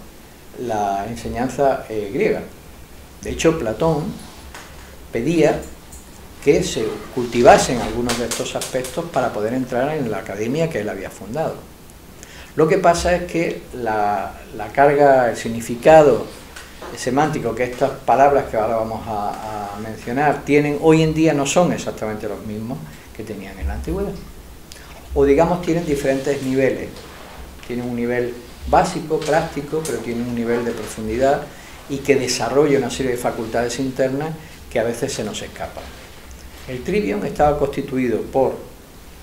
la enseñanza eh, griega. De hecho, Platón pedía que se cultivasen algunos de estos aspectos para poder entrar en la academia que él había fundado. Lo que pasa es que la, carga, el significado semántico que estas palabras que ahora vamos a, a mencionar tienen hoy en día no son exactamente los mismos que tenían en la antigüedad. O digamos tienen diferentes niveles. Tienen un nivel básico, práctico, pero tienen un nivel de profundidad y que desarrolla una serie de facultades internas que a veces se nos escapan. El trivium estaba constituido por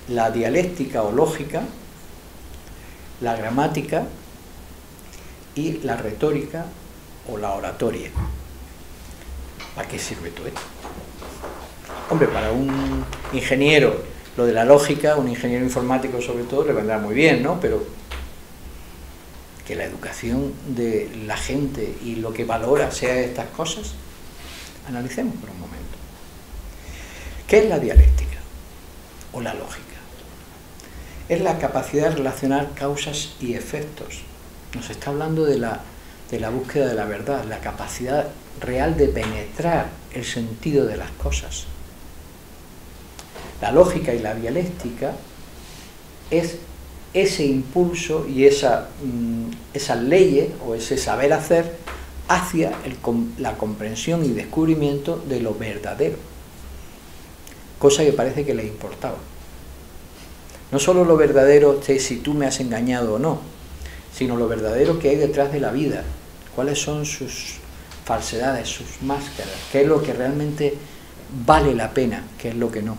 la dialéctica o lógica, la gramática y la retórica o la oratoria. ¿Para qué sirve todo esto? Hombre, para un ingeniero lo de la lógica, un ingeniero informático sobre todo, le vendrá muy bien, ¿no? Pero que la educación de la gente y lo que valora sea estas cosas, analicemos por un momento. ¿Qué es la dialéctica o la lógica? Es la capacidad de relacionar causas y efectos. Nos está hablando de la, de la búsqueda de la verdad, la capacidad real de penetrar el sentido de las cosas. La lógica y la dialéctica es ese impulso y esa, mm, esas leyes o ese saber hacer hacia la comprensión y descubrimiento de lo verdadero, cosa que parece que le importaba. No solo lo verdadero si tú me has engañado o no, sino lo verdadero que hay detrás de la vida, cuáles son sus falsedades, sus máscaras, qué es lo que realmente vale la pena, qué es lo que no.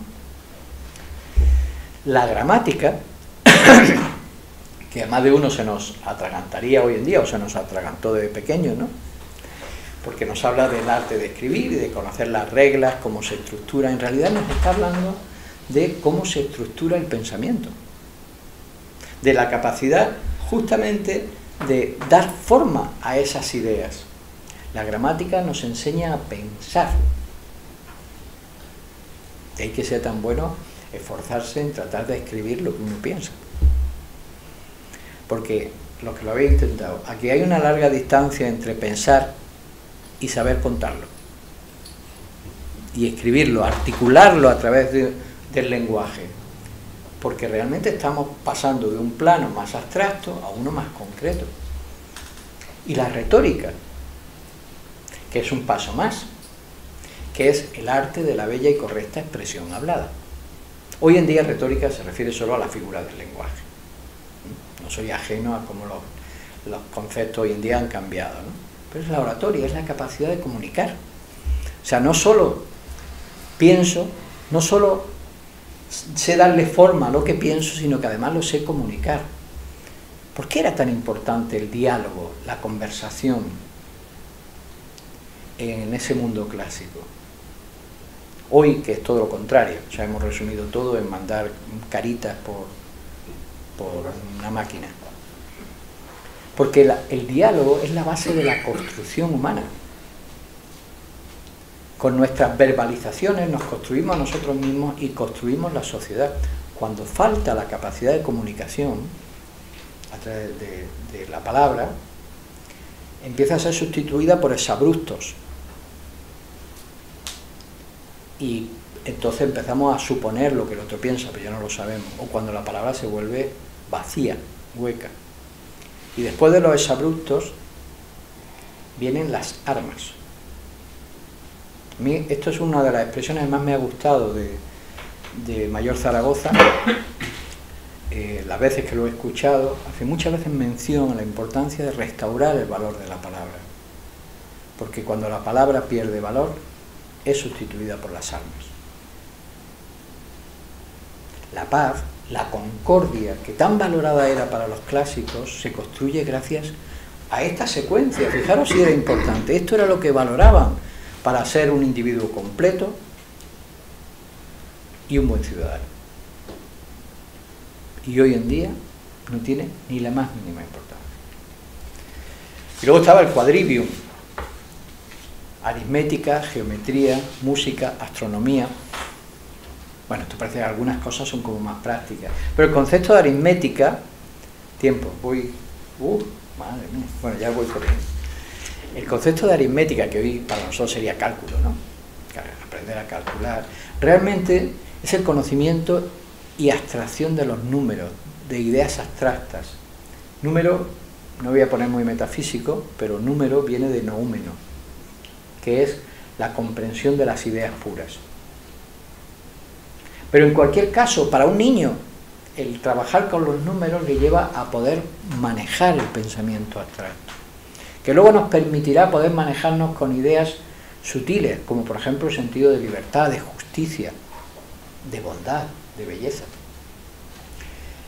La gramática que a más de uno se nos atragantaría hoy en día, o se nos atragantó de pequeño, ¿no? Porque nos habla del arte de escribir y de conocer las reglas, cómo se estructura. En realidad nos está hablando de cómo se estructura el pensamiento, de la capacidad justamente de dar forma a esas ideas. La gramática nos enseña a pensar. De ahí que sea tan bueno esforzarse en tratar de escribir lo que uno piensa porque los que lo habéis intentado, aquí hay una larga distancia entre pensar y saber contarlo. Y escribirlo, articularlo a través del lenguaje. Porque realmente estamos pasando de un plano más abstracto a uno más concreto. Y la retórica, que es un paso más, que es el arte de la bella y correcta expresión hablada. Hoy en día retórica se refiere solo a la figura del lenguaje no soy ajeno a cómo los, conceptos hoy en día han cambiado. Pero es la oratoria, es la capacidad de comunicar. O sea, no solo pienso, no solo sé darle forma a lo que pienso, sino que además lo sé comunicar. ¿Por qué era tan importante el diálogo, la conversación en ese mundo clásico? Hoy, que es todo lo contrario, ya hemos resumido todo en mandar caritas por, por una máquina. Porque el diálogo es la base de la construcción humana. Con nuestras verbalizaciones nos construimos a nosotros mismos y construimos la sociedad. Cuando falta la capacidad de comunicación a través de, de la palabra, empieza a ser sustituida por exabruptos. Y entonces empezamos a suponer lo que el otro piensa, pero ya no lo sabemos. O cuando la palabra se vuelve vacía, hueca. Y después de los exabruptos vienen las armas. A mí esto es una de las expresiones que más me ha gustado de, Mayor Zaragoza. Eh, las veces que lo he escuchado, hace muchas veces mención a la importancia de restaurar el valor de la palabra. Porque cuando la palabra pierde valor, es sustituida por las armas. La paz la concordia que tan valorada era para los clásicos se construye gracias a esta secuencia. Fijaros si era importante. Esto era lo que valoraban para ser un individuo completo y un buen ciudadano. Y hoy en día no tiene ni la más mínima importancia. Y luego estaba el quadrivium, aritmética, geometría, música, astronomía. Bueno, esto parece que algunas cosas son como más prácticas. Pero el concepto de aritmética, tiempo, voy, uh, madre mía, bueno, ya voy corriendo. El concepto de aritmética, que hoy para nosotros sería cálculo, ¿no? Aprender a calcular, realmente es el conocimiento y abstracción de los números, de ideas abstractas. Número, no voy a poner muy metafísico, pero número viene de noúmeno, que es la comprensión de las ideas puras. Pero en cualquier caso, para un niño, el trabajar con los números le lleva a poder manejar el pensamiento abstracto, que luego nos permitirá poder manejarnos con ideas sutiles, como por ejemplo el sentido de libertad, de justicia, de bondad, de belleza.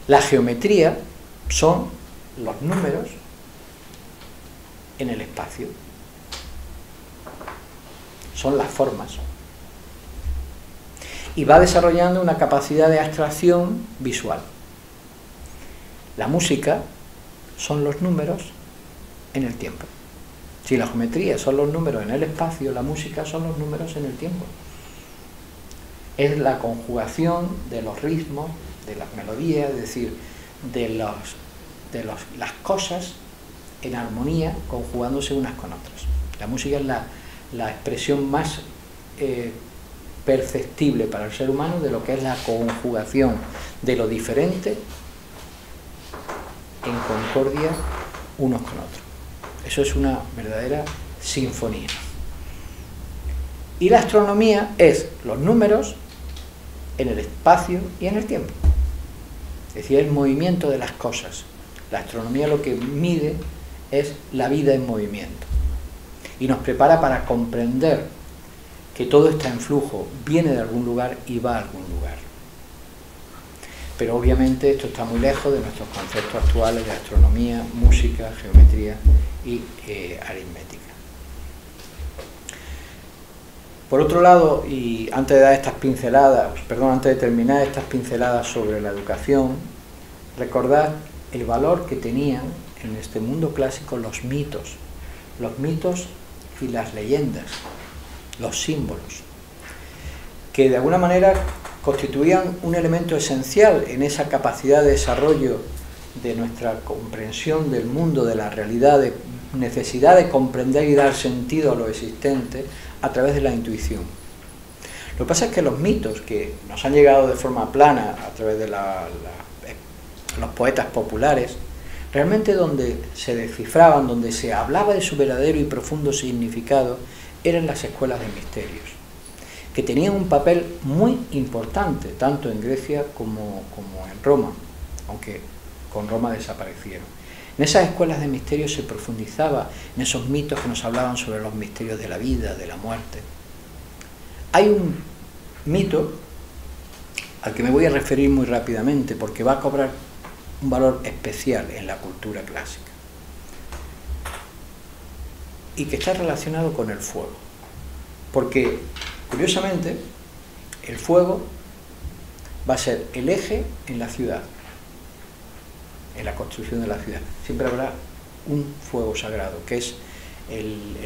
La geometría son los números en el espacio, son las formas. Y va desarrollando una capacidad de abstracción visual. La música son los números en el tiempo. Si la geometría son los números en el espacio, la música son los números en el tiempo. Es la conjugación de los ritmos, de las melodías, es decir, de, los, de las cosas en armonía, conjugándose unas con otras. La música es la, expresión más eh, perceptible para el ser humano de lo que es la conjugación de lo diferente en concordia unos con otros. Eso es una verdadera sinfonía. Y la astronomía es los números en el espacio y en el tiempo. Es decir, el movimiento de las cosas. La astronomía lo que mide es la vida en movimiento. Y nos prepara para comprender que todo está en flujo, viene de algún lugar y va a algún lugar. Pero obviamente esto está muy lejos de nuestros conceptos actuales de astronomía, música, geometría y eh, aritmética. Por otro lado, y antes de dar estas pinceladas, perdón, antes de terminar estas pinceladas sobre la educación, recordad el valor que tenían en este mundo clásico los mitos, los mitos y las leyendas, los símbolos, que de alguna manera constituían un elemento esencial en esa capacidad de desarrollo de nuestra comprensión del mundo, de la realidad, de necesidad de comprender y dar sentido a lo existente a través de la intuición. Lo que pasa es que los mitos que nos han llegado de forma plana a través de los poetas populares, Realmente donde se descifraban, donde se hablaba de su verdadero y profundo significado, eran las escuelas de misterios, que tenían un papel muy importante, tanto en Grecia como, en Roma, aunque con Roma desaparecieron. En esas escuelas de misterios se profundizaba en esos mitos que nos hablaban sobre los misterios de la vida, de la muerte. Hay un mito al que me voy a referir muy rápidamente porque va a cobrar un valor especial en la cultura clásica y que está relacionado con el fuego. Porque, curiosamente, el fuego va a ser el eje en la ciudad, en la construcción de la ciudad. Siempre habrá un fuego sagrado, que es el,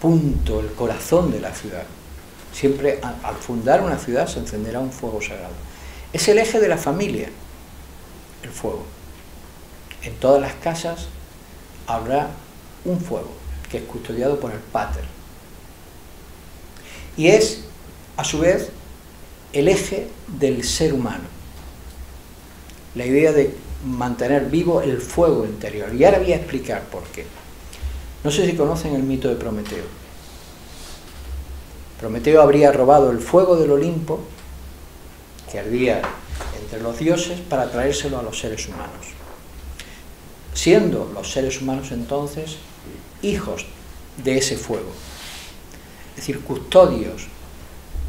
punto, el corazón de la ciudad. Siempre al fundar una ciudad se encenderá un fuego sagrado. Es el eje de la familia, el fuego. En todas las casas habrá un fuego que es custodiado por el pater. Y es, a su vez, el eje del ser humano. La idea de mantener vivo el fuego interior. Y ahora voy a explicar por qué. No sé si conocen el mito de Prometeo. Prometeo habría robado el fuego del Olimpo, que ardía entre los dioses para traérselo a los seres humanos. Siendo los seres humanos entonces hijos de ese fuego, es decir, custodios,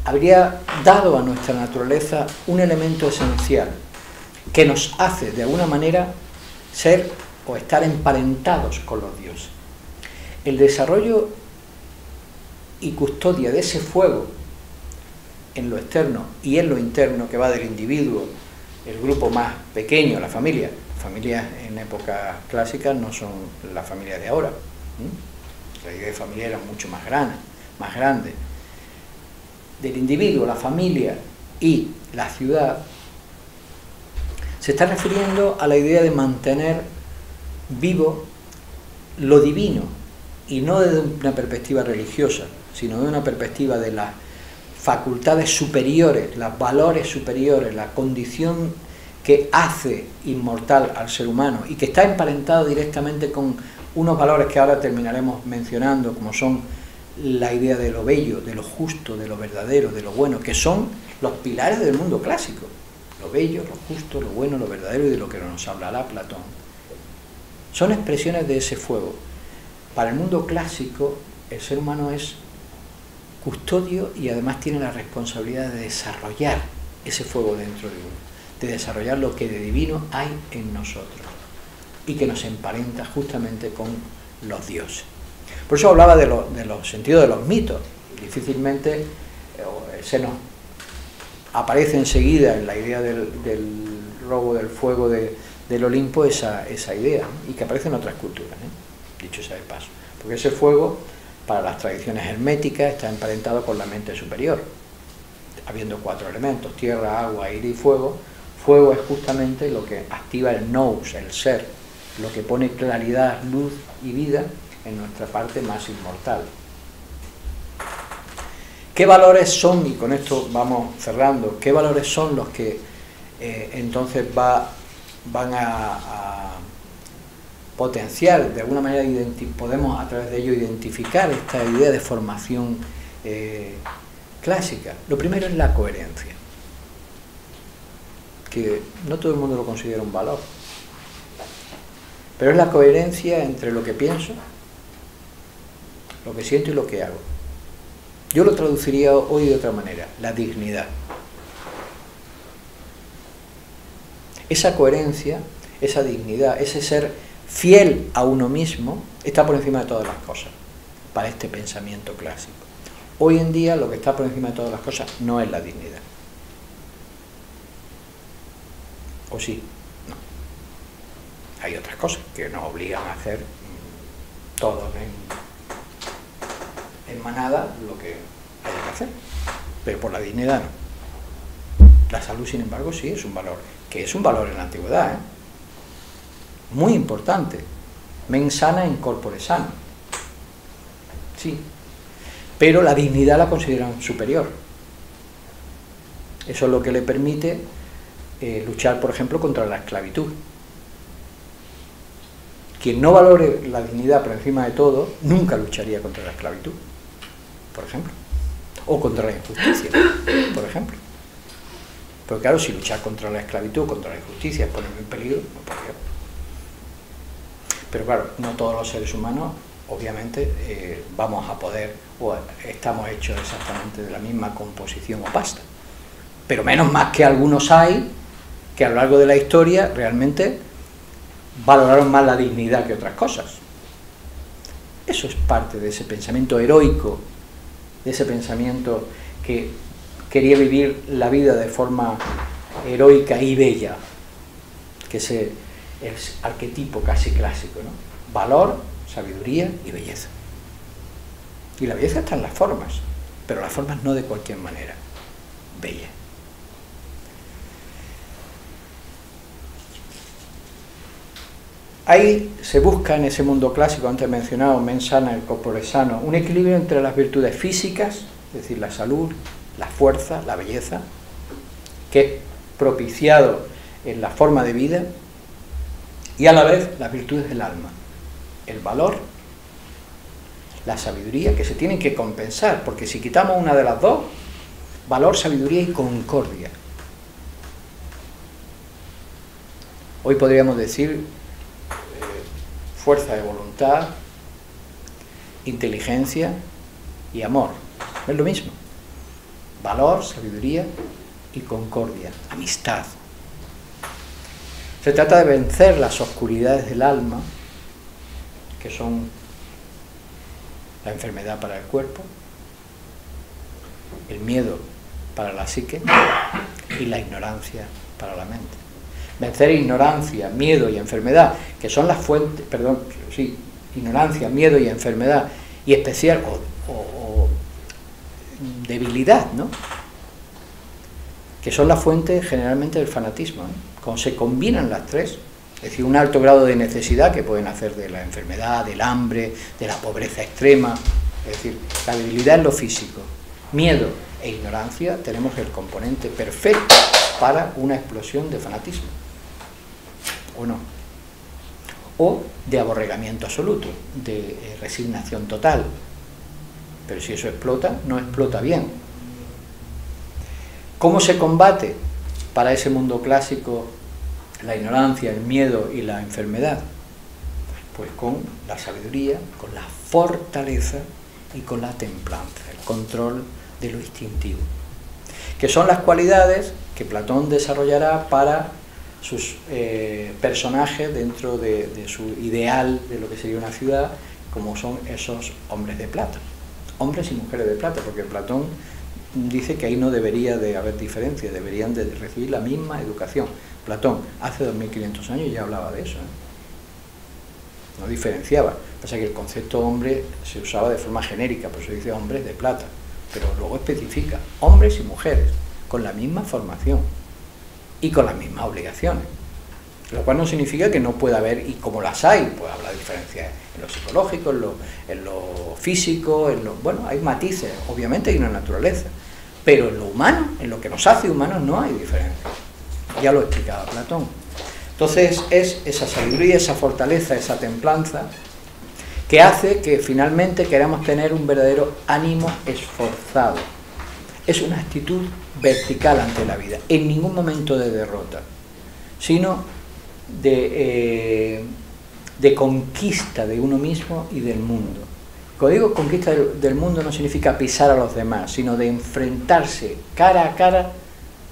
habría dado a nuestra naturaleza un elemento esencial que nos hace de alguna manera ser o estar emparentados con los dioses. El desarrollo y custodia de ese fuego en lo externo y en lo interno que va del individuo el grupo más pequeño, la familia, familias en época clásica no son las familias de ahora. La idea de familia era mucho más grande, más grande. Del individuo, la familia y la ciudad se está refiriendo a la idea de mantener vivo lo divino y no desde una perspectiva religiosa, sino de una perspectiva de las facultades superiores, los valores superiores, la condición que hace inmortal al ser humano y que está emparentado directamente con unos valores que ahora terminaremos mencionando, como son la idea de lo bello, de lo justo, de lo verdadero, de lo bueno, que son los pilares del mundo clásico. Lo bello, lo justo, lo bueno, lo verdadero y de lo que nos hablará Platón. Son expresiones de ese fuego. Para el mundo clásico, el ser humano es custodio y además tiene la responsabilidad de desarrollar ese fuego dentro de uno, de desarrollar lo que de divino hay en nosotros y que nos emparenta justamente con los dioses. Por eso hablaba de, los sentidos de los mitos. Difícilmente eh, se nos aparece enseguida en la idea del, robo del fuego del Olimpo esa, idea, y que aparece en otras culturas, ¿eh? dicho sea de paso. Porque ese fuego, para las tradiciones herméticas, está emparentado con la mente superior, habiendo cuatro elementos, tierra, agua, aire y fuego. Fuego es justamente lo que activa el nous, el ser, lo que pone claridad, luz y vida en nuestra parte más inmortal. ¿Qué valores son, y con esto vamos cerrando, qué valores son los que eh, entonces va, van a, potenciar, de alguna manera podemos a través de ello identificar esta idea de formación eh, clásica? Lo primero es la coherencia, que no todo el mundo lo considera un valor, pero es la coherencia entre lo que pienso, lo que siento y lo que hago. Yo lo traduciría hoy de otra manera, la dignidad. Esa coherencia, esa dignidad, ese ser fiel a uno mismo, está por encima de todas las cosas, para este pensamiento clásico. Hoy en día lo que está por encima de todas las cosas no es la dignidad. ¿O sí? Hay otras cosas que nos obligan a hacer todos en en manada lo que hay que hacer, pero por la dignidad no. La salud, sin embargo, sí es un valor, que es un valor en la antigüedad, ¿eh? muy importante. Men sana in corpore sano. Sí. Pero la dignidad la consideran superior. Eso es lo que le permite eh, luchar, por ejemplo, contra la esclavitud. Quien no valore la dignidad por encima de todo, nunca lucharía contra la esclavitud por ejemplo, o contra la injusticia, por ejemplo. Pero claro, si luchar contra la esclavitud, contra la injusticia es ponerme en peligro, no podría. Pero claro, no todos los seres humanos, obviamente, eh, vamos a poder, o estamos hechos exactamente de la misma composición o pasta. Pero menos más que algunos hay que a lo largo de la historia realmente valoraron más la dignidad que otras cosas. Eso es parte de ese pensamiento heroico de ese pensamiento que quería vivir la vida de forma heroica y bella, que es el, arquetipo casi clásico, ¿no? Valor, sabiduría y belleza. Y la belleza está en las formas, pero las formas no de cualquier manera, bella. Ahí se busca en ese mundo clásico antes mencionado, mensana, el corpore sano, un equilibrio entre las virtudes físicas, es decir, la salud, la fuerza, la belleza, que es propiciado en la forma de vida, y a la vez las virtudes del alma, el valor, la sabiduría, que se tienen que compensar, porque si quitamos una de las dos, valor, sabiduría y concordia. Hoy podríamos decir fuerza de voluntad, inteligencia y amor. es lo mismo. Valor, sabiduría y concordia, amistad. Se trata de vencer las oscuridades del alma, que son la enfermedad para el cuerpo, el miedo para la psique y la ignorancia para la mente. Vencer ignorancia, miedo y enfermedad, que son las fuentes, perdón, sí, ignorancia, miedo y enfermedad, y especial, o, debilidad, ¿no? Que son las fuentes generalmente del fanatismo. ¿eh? Se combinan las tres, es decir, un alto grado de necesidad que pueden hacer de la enfermedad, del hambre, de la pobreza extrema, es decir, la debilidad en lo físico, miedo e ignorancia, tenemos el componente perfecto para una explosión de fanatismo. ¿O no? O de aborregamiento absoluto, de eh, resignación total. Pero si eso explota, no explota bien. ¿Cómo se combate para ese mundo clásico la ignorancia, el miedo y la enfermedad? Pues con la sabiduría, con la fortaleza y con la templanza, el control de lo instintivo, que son las cualidades que Platón desarrollará para sus eh, personajes dentro de, su ideal de lo que sería una ciudad, como son esos hombres de plata, hombres y mujeres de plata, porque Platón dice que ahí no debería de haber diferencia, deberían de recibir la misma educación. Platón hace 2500 años ya hablaba de eso, ¿eh? no diferenciaba. Pasa que el concepto hombre se usaba de forma genérica, por eso dice hombres de plata, pero luego especifica hombres y mujeres con la misma formación y con las mismas obligaciones. Lo cual no significa que no pueda haber, y como las hay, puede haber diferencias en lo psicológico, en lo, físico, en lo, bueno, hay matices, obviamente hay una naturaleza, pero en lo humano, en lo que nos hace humanos, no hay diferencia. Ya lo explicaba Platón. Entonces es esa sabiduría, esa fortaleza, esa templanza, que hace que finalmente queramos tener un verdadero ánimo esforzado. Es una actitud vertical ante la vida, en ningún momento de derrota, sino de, eh, de conquista de uno mismo y del mundo. Cuando digo conquista del mundo no significa pisar a los demás, sino de enfrentarse cara a cara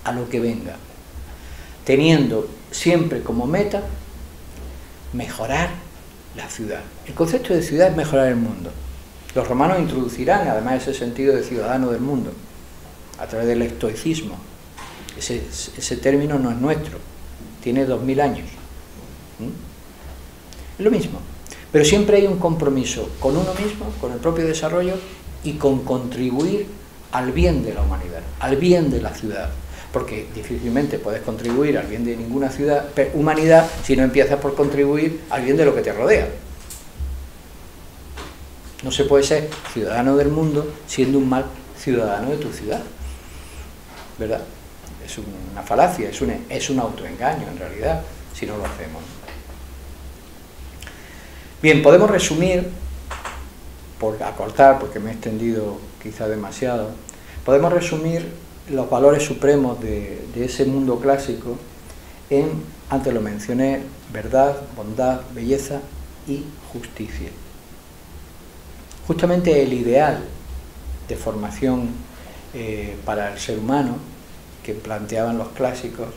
a lo que venga, teniendo siempre como meta mejorar la ciudad. El concepto de ciudad es mejorar el mundo. Los romanos introducirán además ese sentido de ciudadano del mundo a través del estoicismo. Ese, ese término no es nuestro, tiene dos mil años. Es lo mismo. Pero siempre hay un compromiso con uno mismo, con el propio desarrollo y con contribuir al bien de la humanidad, al bien de la ciudad. Porque difícilmente puedes contribuir al bien de ninguna ciudad, humanidad si no empiezas por contribuir al bien de lo que te rodea. No se puede ser ciudadano del mundo siendo un mal ciudadano de tu ciudad. ¿Verdad? Es una falacia, es un, es un autoengaño en realidad, si no lo hacemos. Bien, podemos resumir, por acortar, porque me he extendido quizá demasiado, podemos resumir los valores supremos de, ese mundo clásico en, antes lo mencioné, verdad, bondad, belleza y justicia. Justamente el ideal de formación eh, para el ser humano que planteaban los clásicos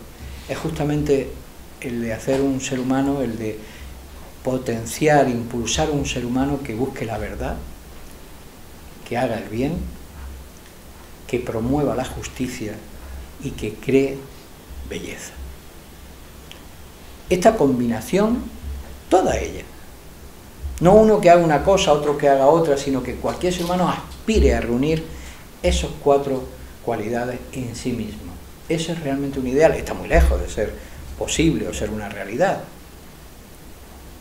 es justamente el de hacer un ser humano, el de potenciar, impulsar un ser humano que busque la verdad, que haga el bien, que promueva la justicia y que cree belleza. Esta combinación, toda ella, no uno que haga una cosa, otro que haga otra, sino que cualquier ser humano aspire a reunir esos cuatro cualidades en sí mismo. Eso es realmente un ideal, está muy lejos de ser posible o ser una realidad,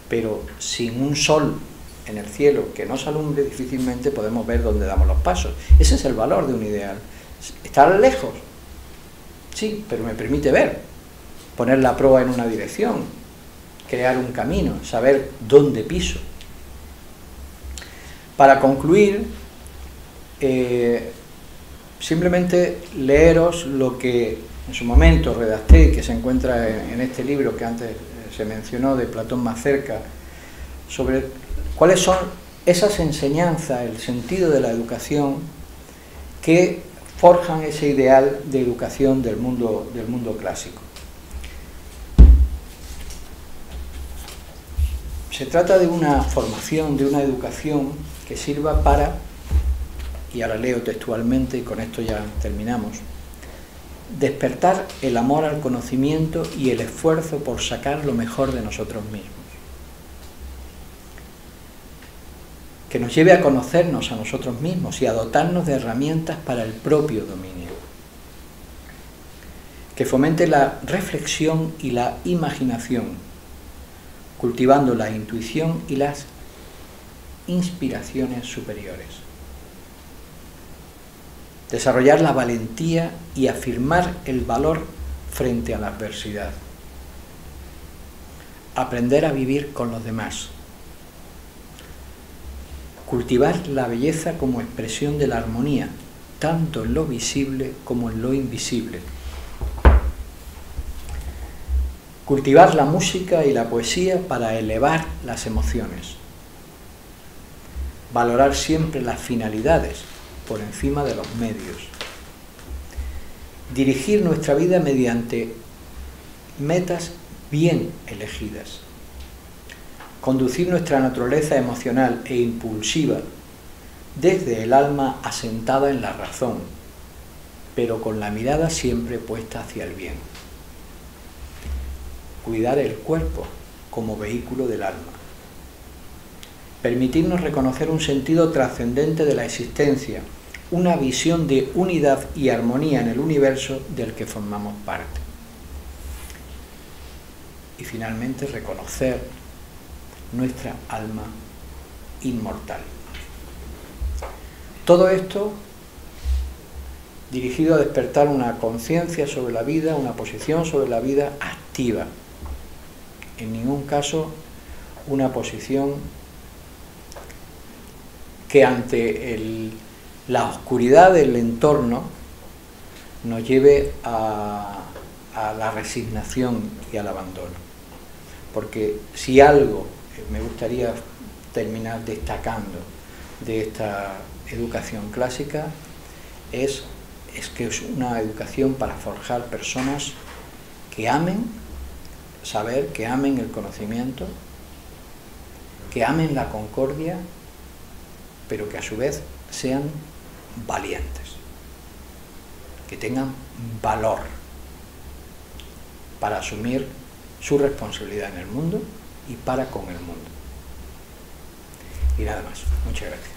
pero sin un sol en el cielo que nos alumbre, difícilmente podemos ver dónde damos los pasos. Ese es el valor de un ideal. Estar lejos, sí, pero me permite ver, poner la proa en una dirección, crear un camino, saber dónde piso. Para concluir, eh, simplemente leeros lo que en su momento redacté y que se encuentra en este libro que antes se mencionó de Platón más cerca, sobre cuáles son esas enseñanzas, el sentido de la educación que forjan ese ideal de educación del mundo, del mundo clásico. Se trata de una formación, de una educación que sirva para, y ahora leo textualmente y con esto ya terminamos, despertar el amor al conocimiento y el esfuerzo por sacar lo mejor de nosotros mismos. Que nos lleve a conocernos a nosotros mismos y a dotarnos de herramientas para el propio dominio. Que fomente la reflexión y la imaginación, cultivando la intuición y las inspiraciones superiores desarrollar la valentía y afirmar el valor frente a la adversidad, aprender a vivir con los demás, cultivar la belleza como expresión de la armonía, tanto en lo visible como en lo invisible, cultivar la música y la poesía para elevar las emociones, valorar siempre las finalidades, por encima de los medios. Dirigir nuestra vida mediante metas bien elegidas. Conducir nuestra naturaleza emocional e impulsiva desde el alma asentada en la razón, pero con la mirada siempre puesta hacia el bien. Cuidar el cuerpo como vehículo del alma permitirnos reconocer un sentido trascendente de la existencia, una visión de unidad y armonía en el universo del que formamos parte. Y finalmente reconocer nuestra alma inmortal. Todo esto dirigido a despertar una conciencia sobre la vida, una posición sobre la vida activa. En ningún caso una posición que ante la oscuridad del entorno nos lleve a, la resignación y al abandono. Porque si algo eh, me gustaría terminar destacando de esta educación clásica es, es que es una educación para forjar personas que amen saber, que amen el conocimiento, que amen la concordia pero que a su vez sean valientes, que tengan valor para asumir su responsabilidad en el mundo y para con el mundo. Y nada más. Muchas gracias.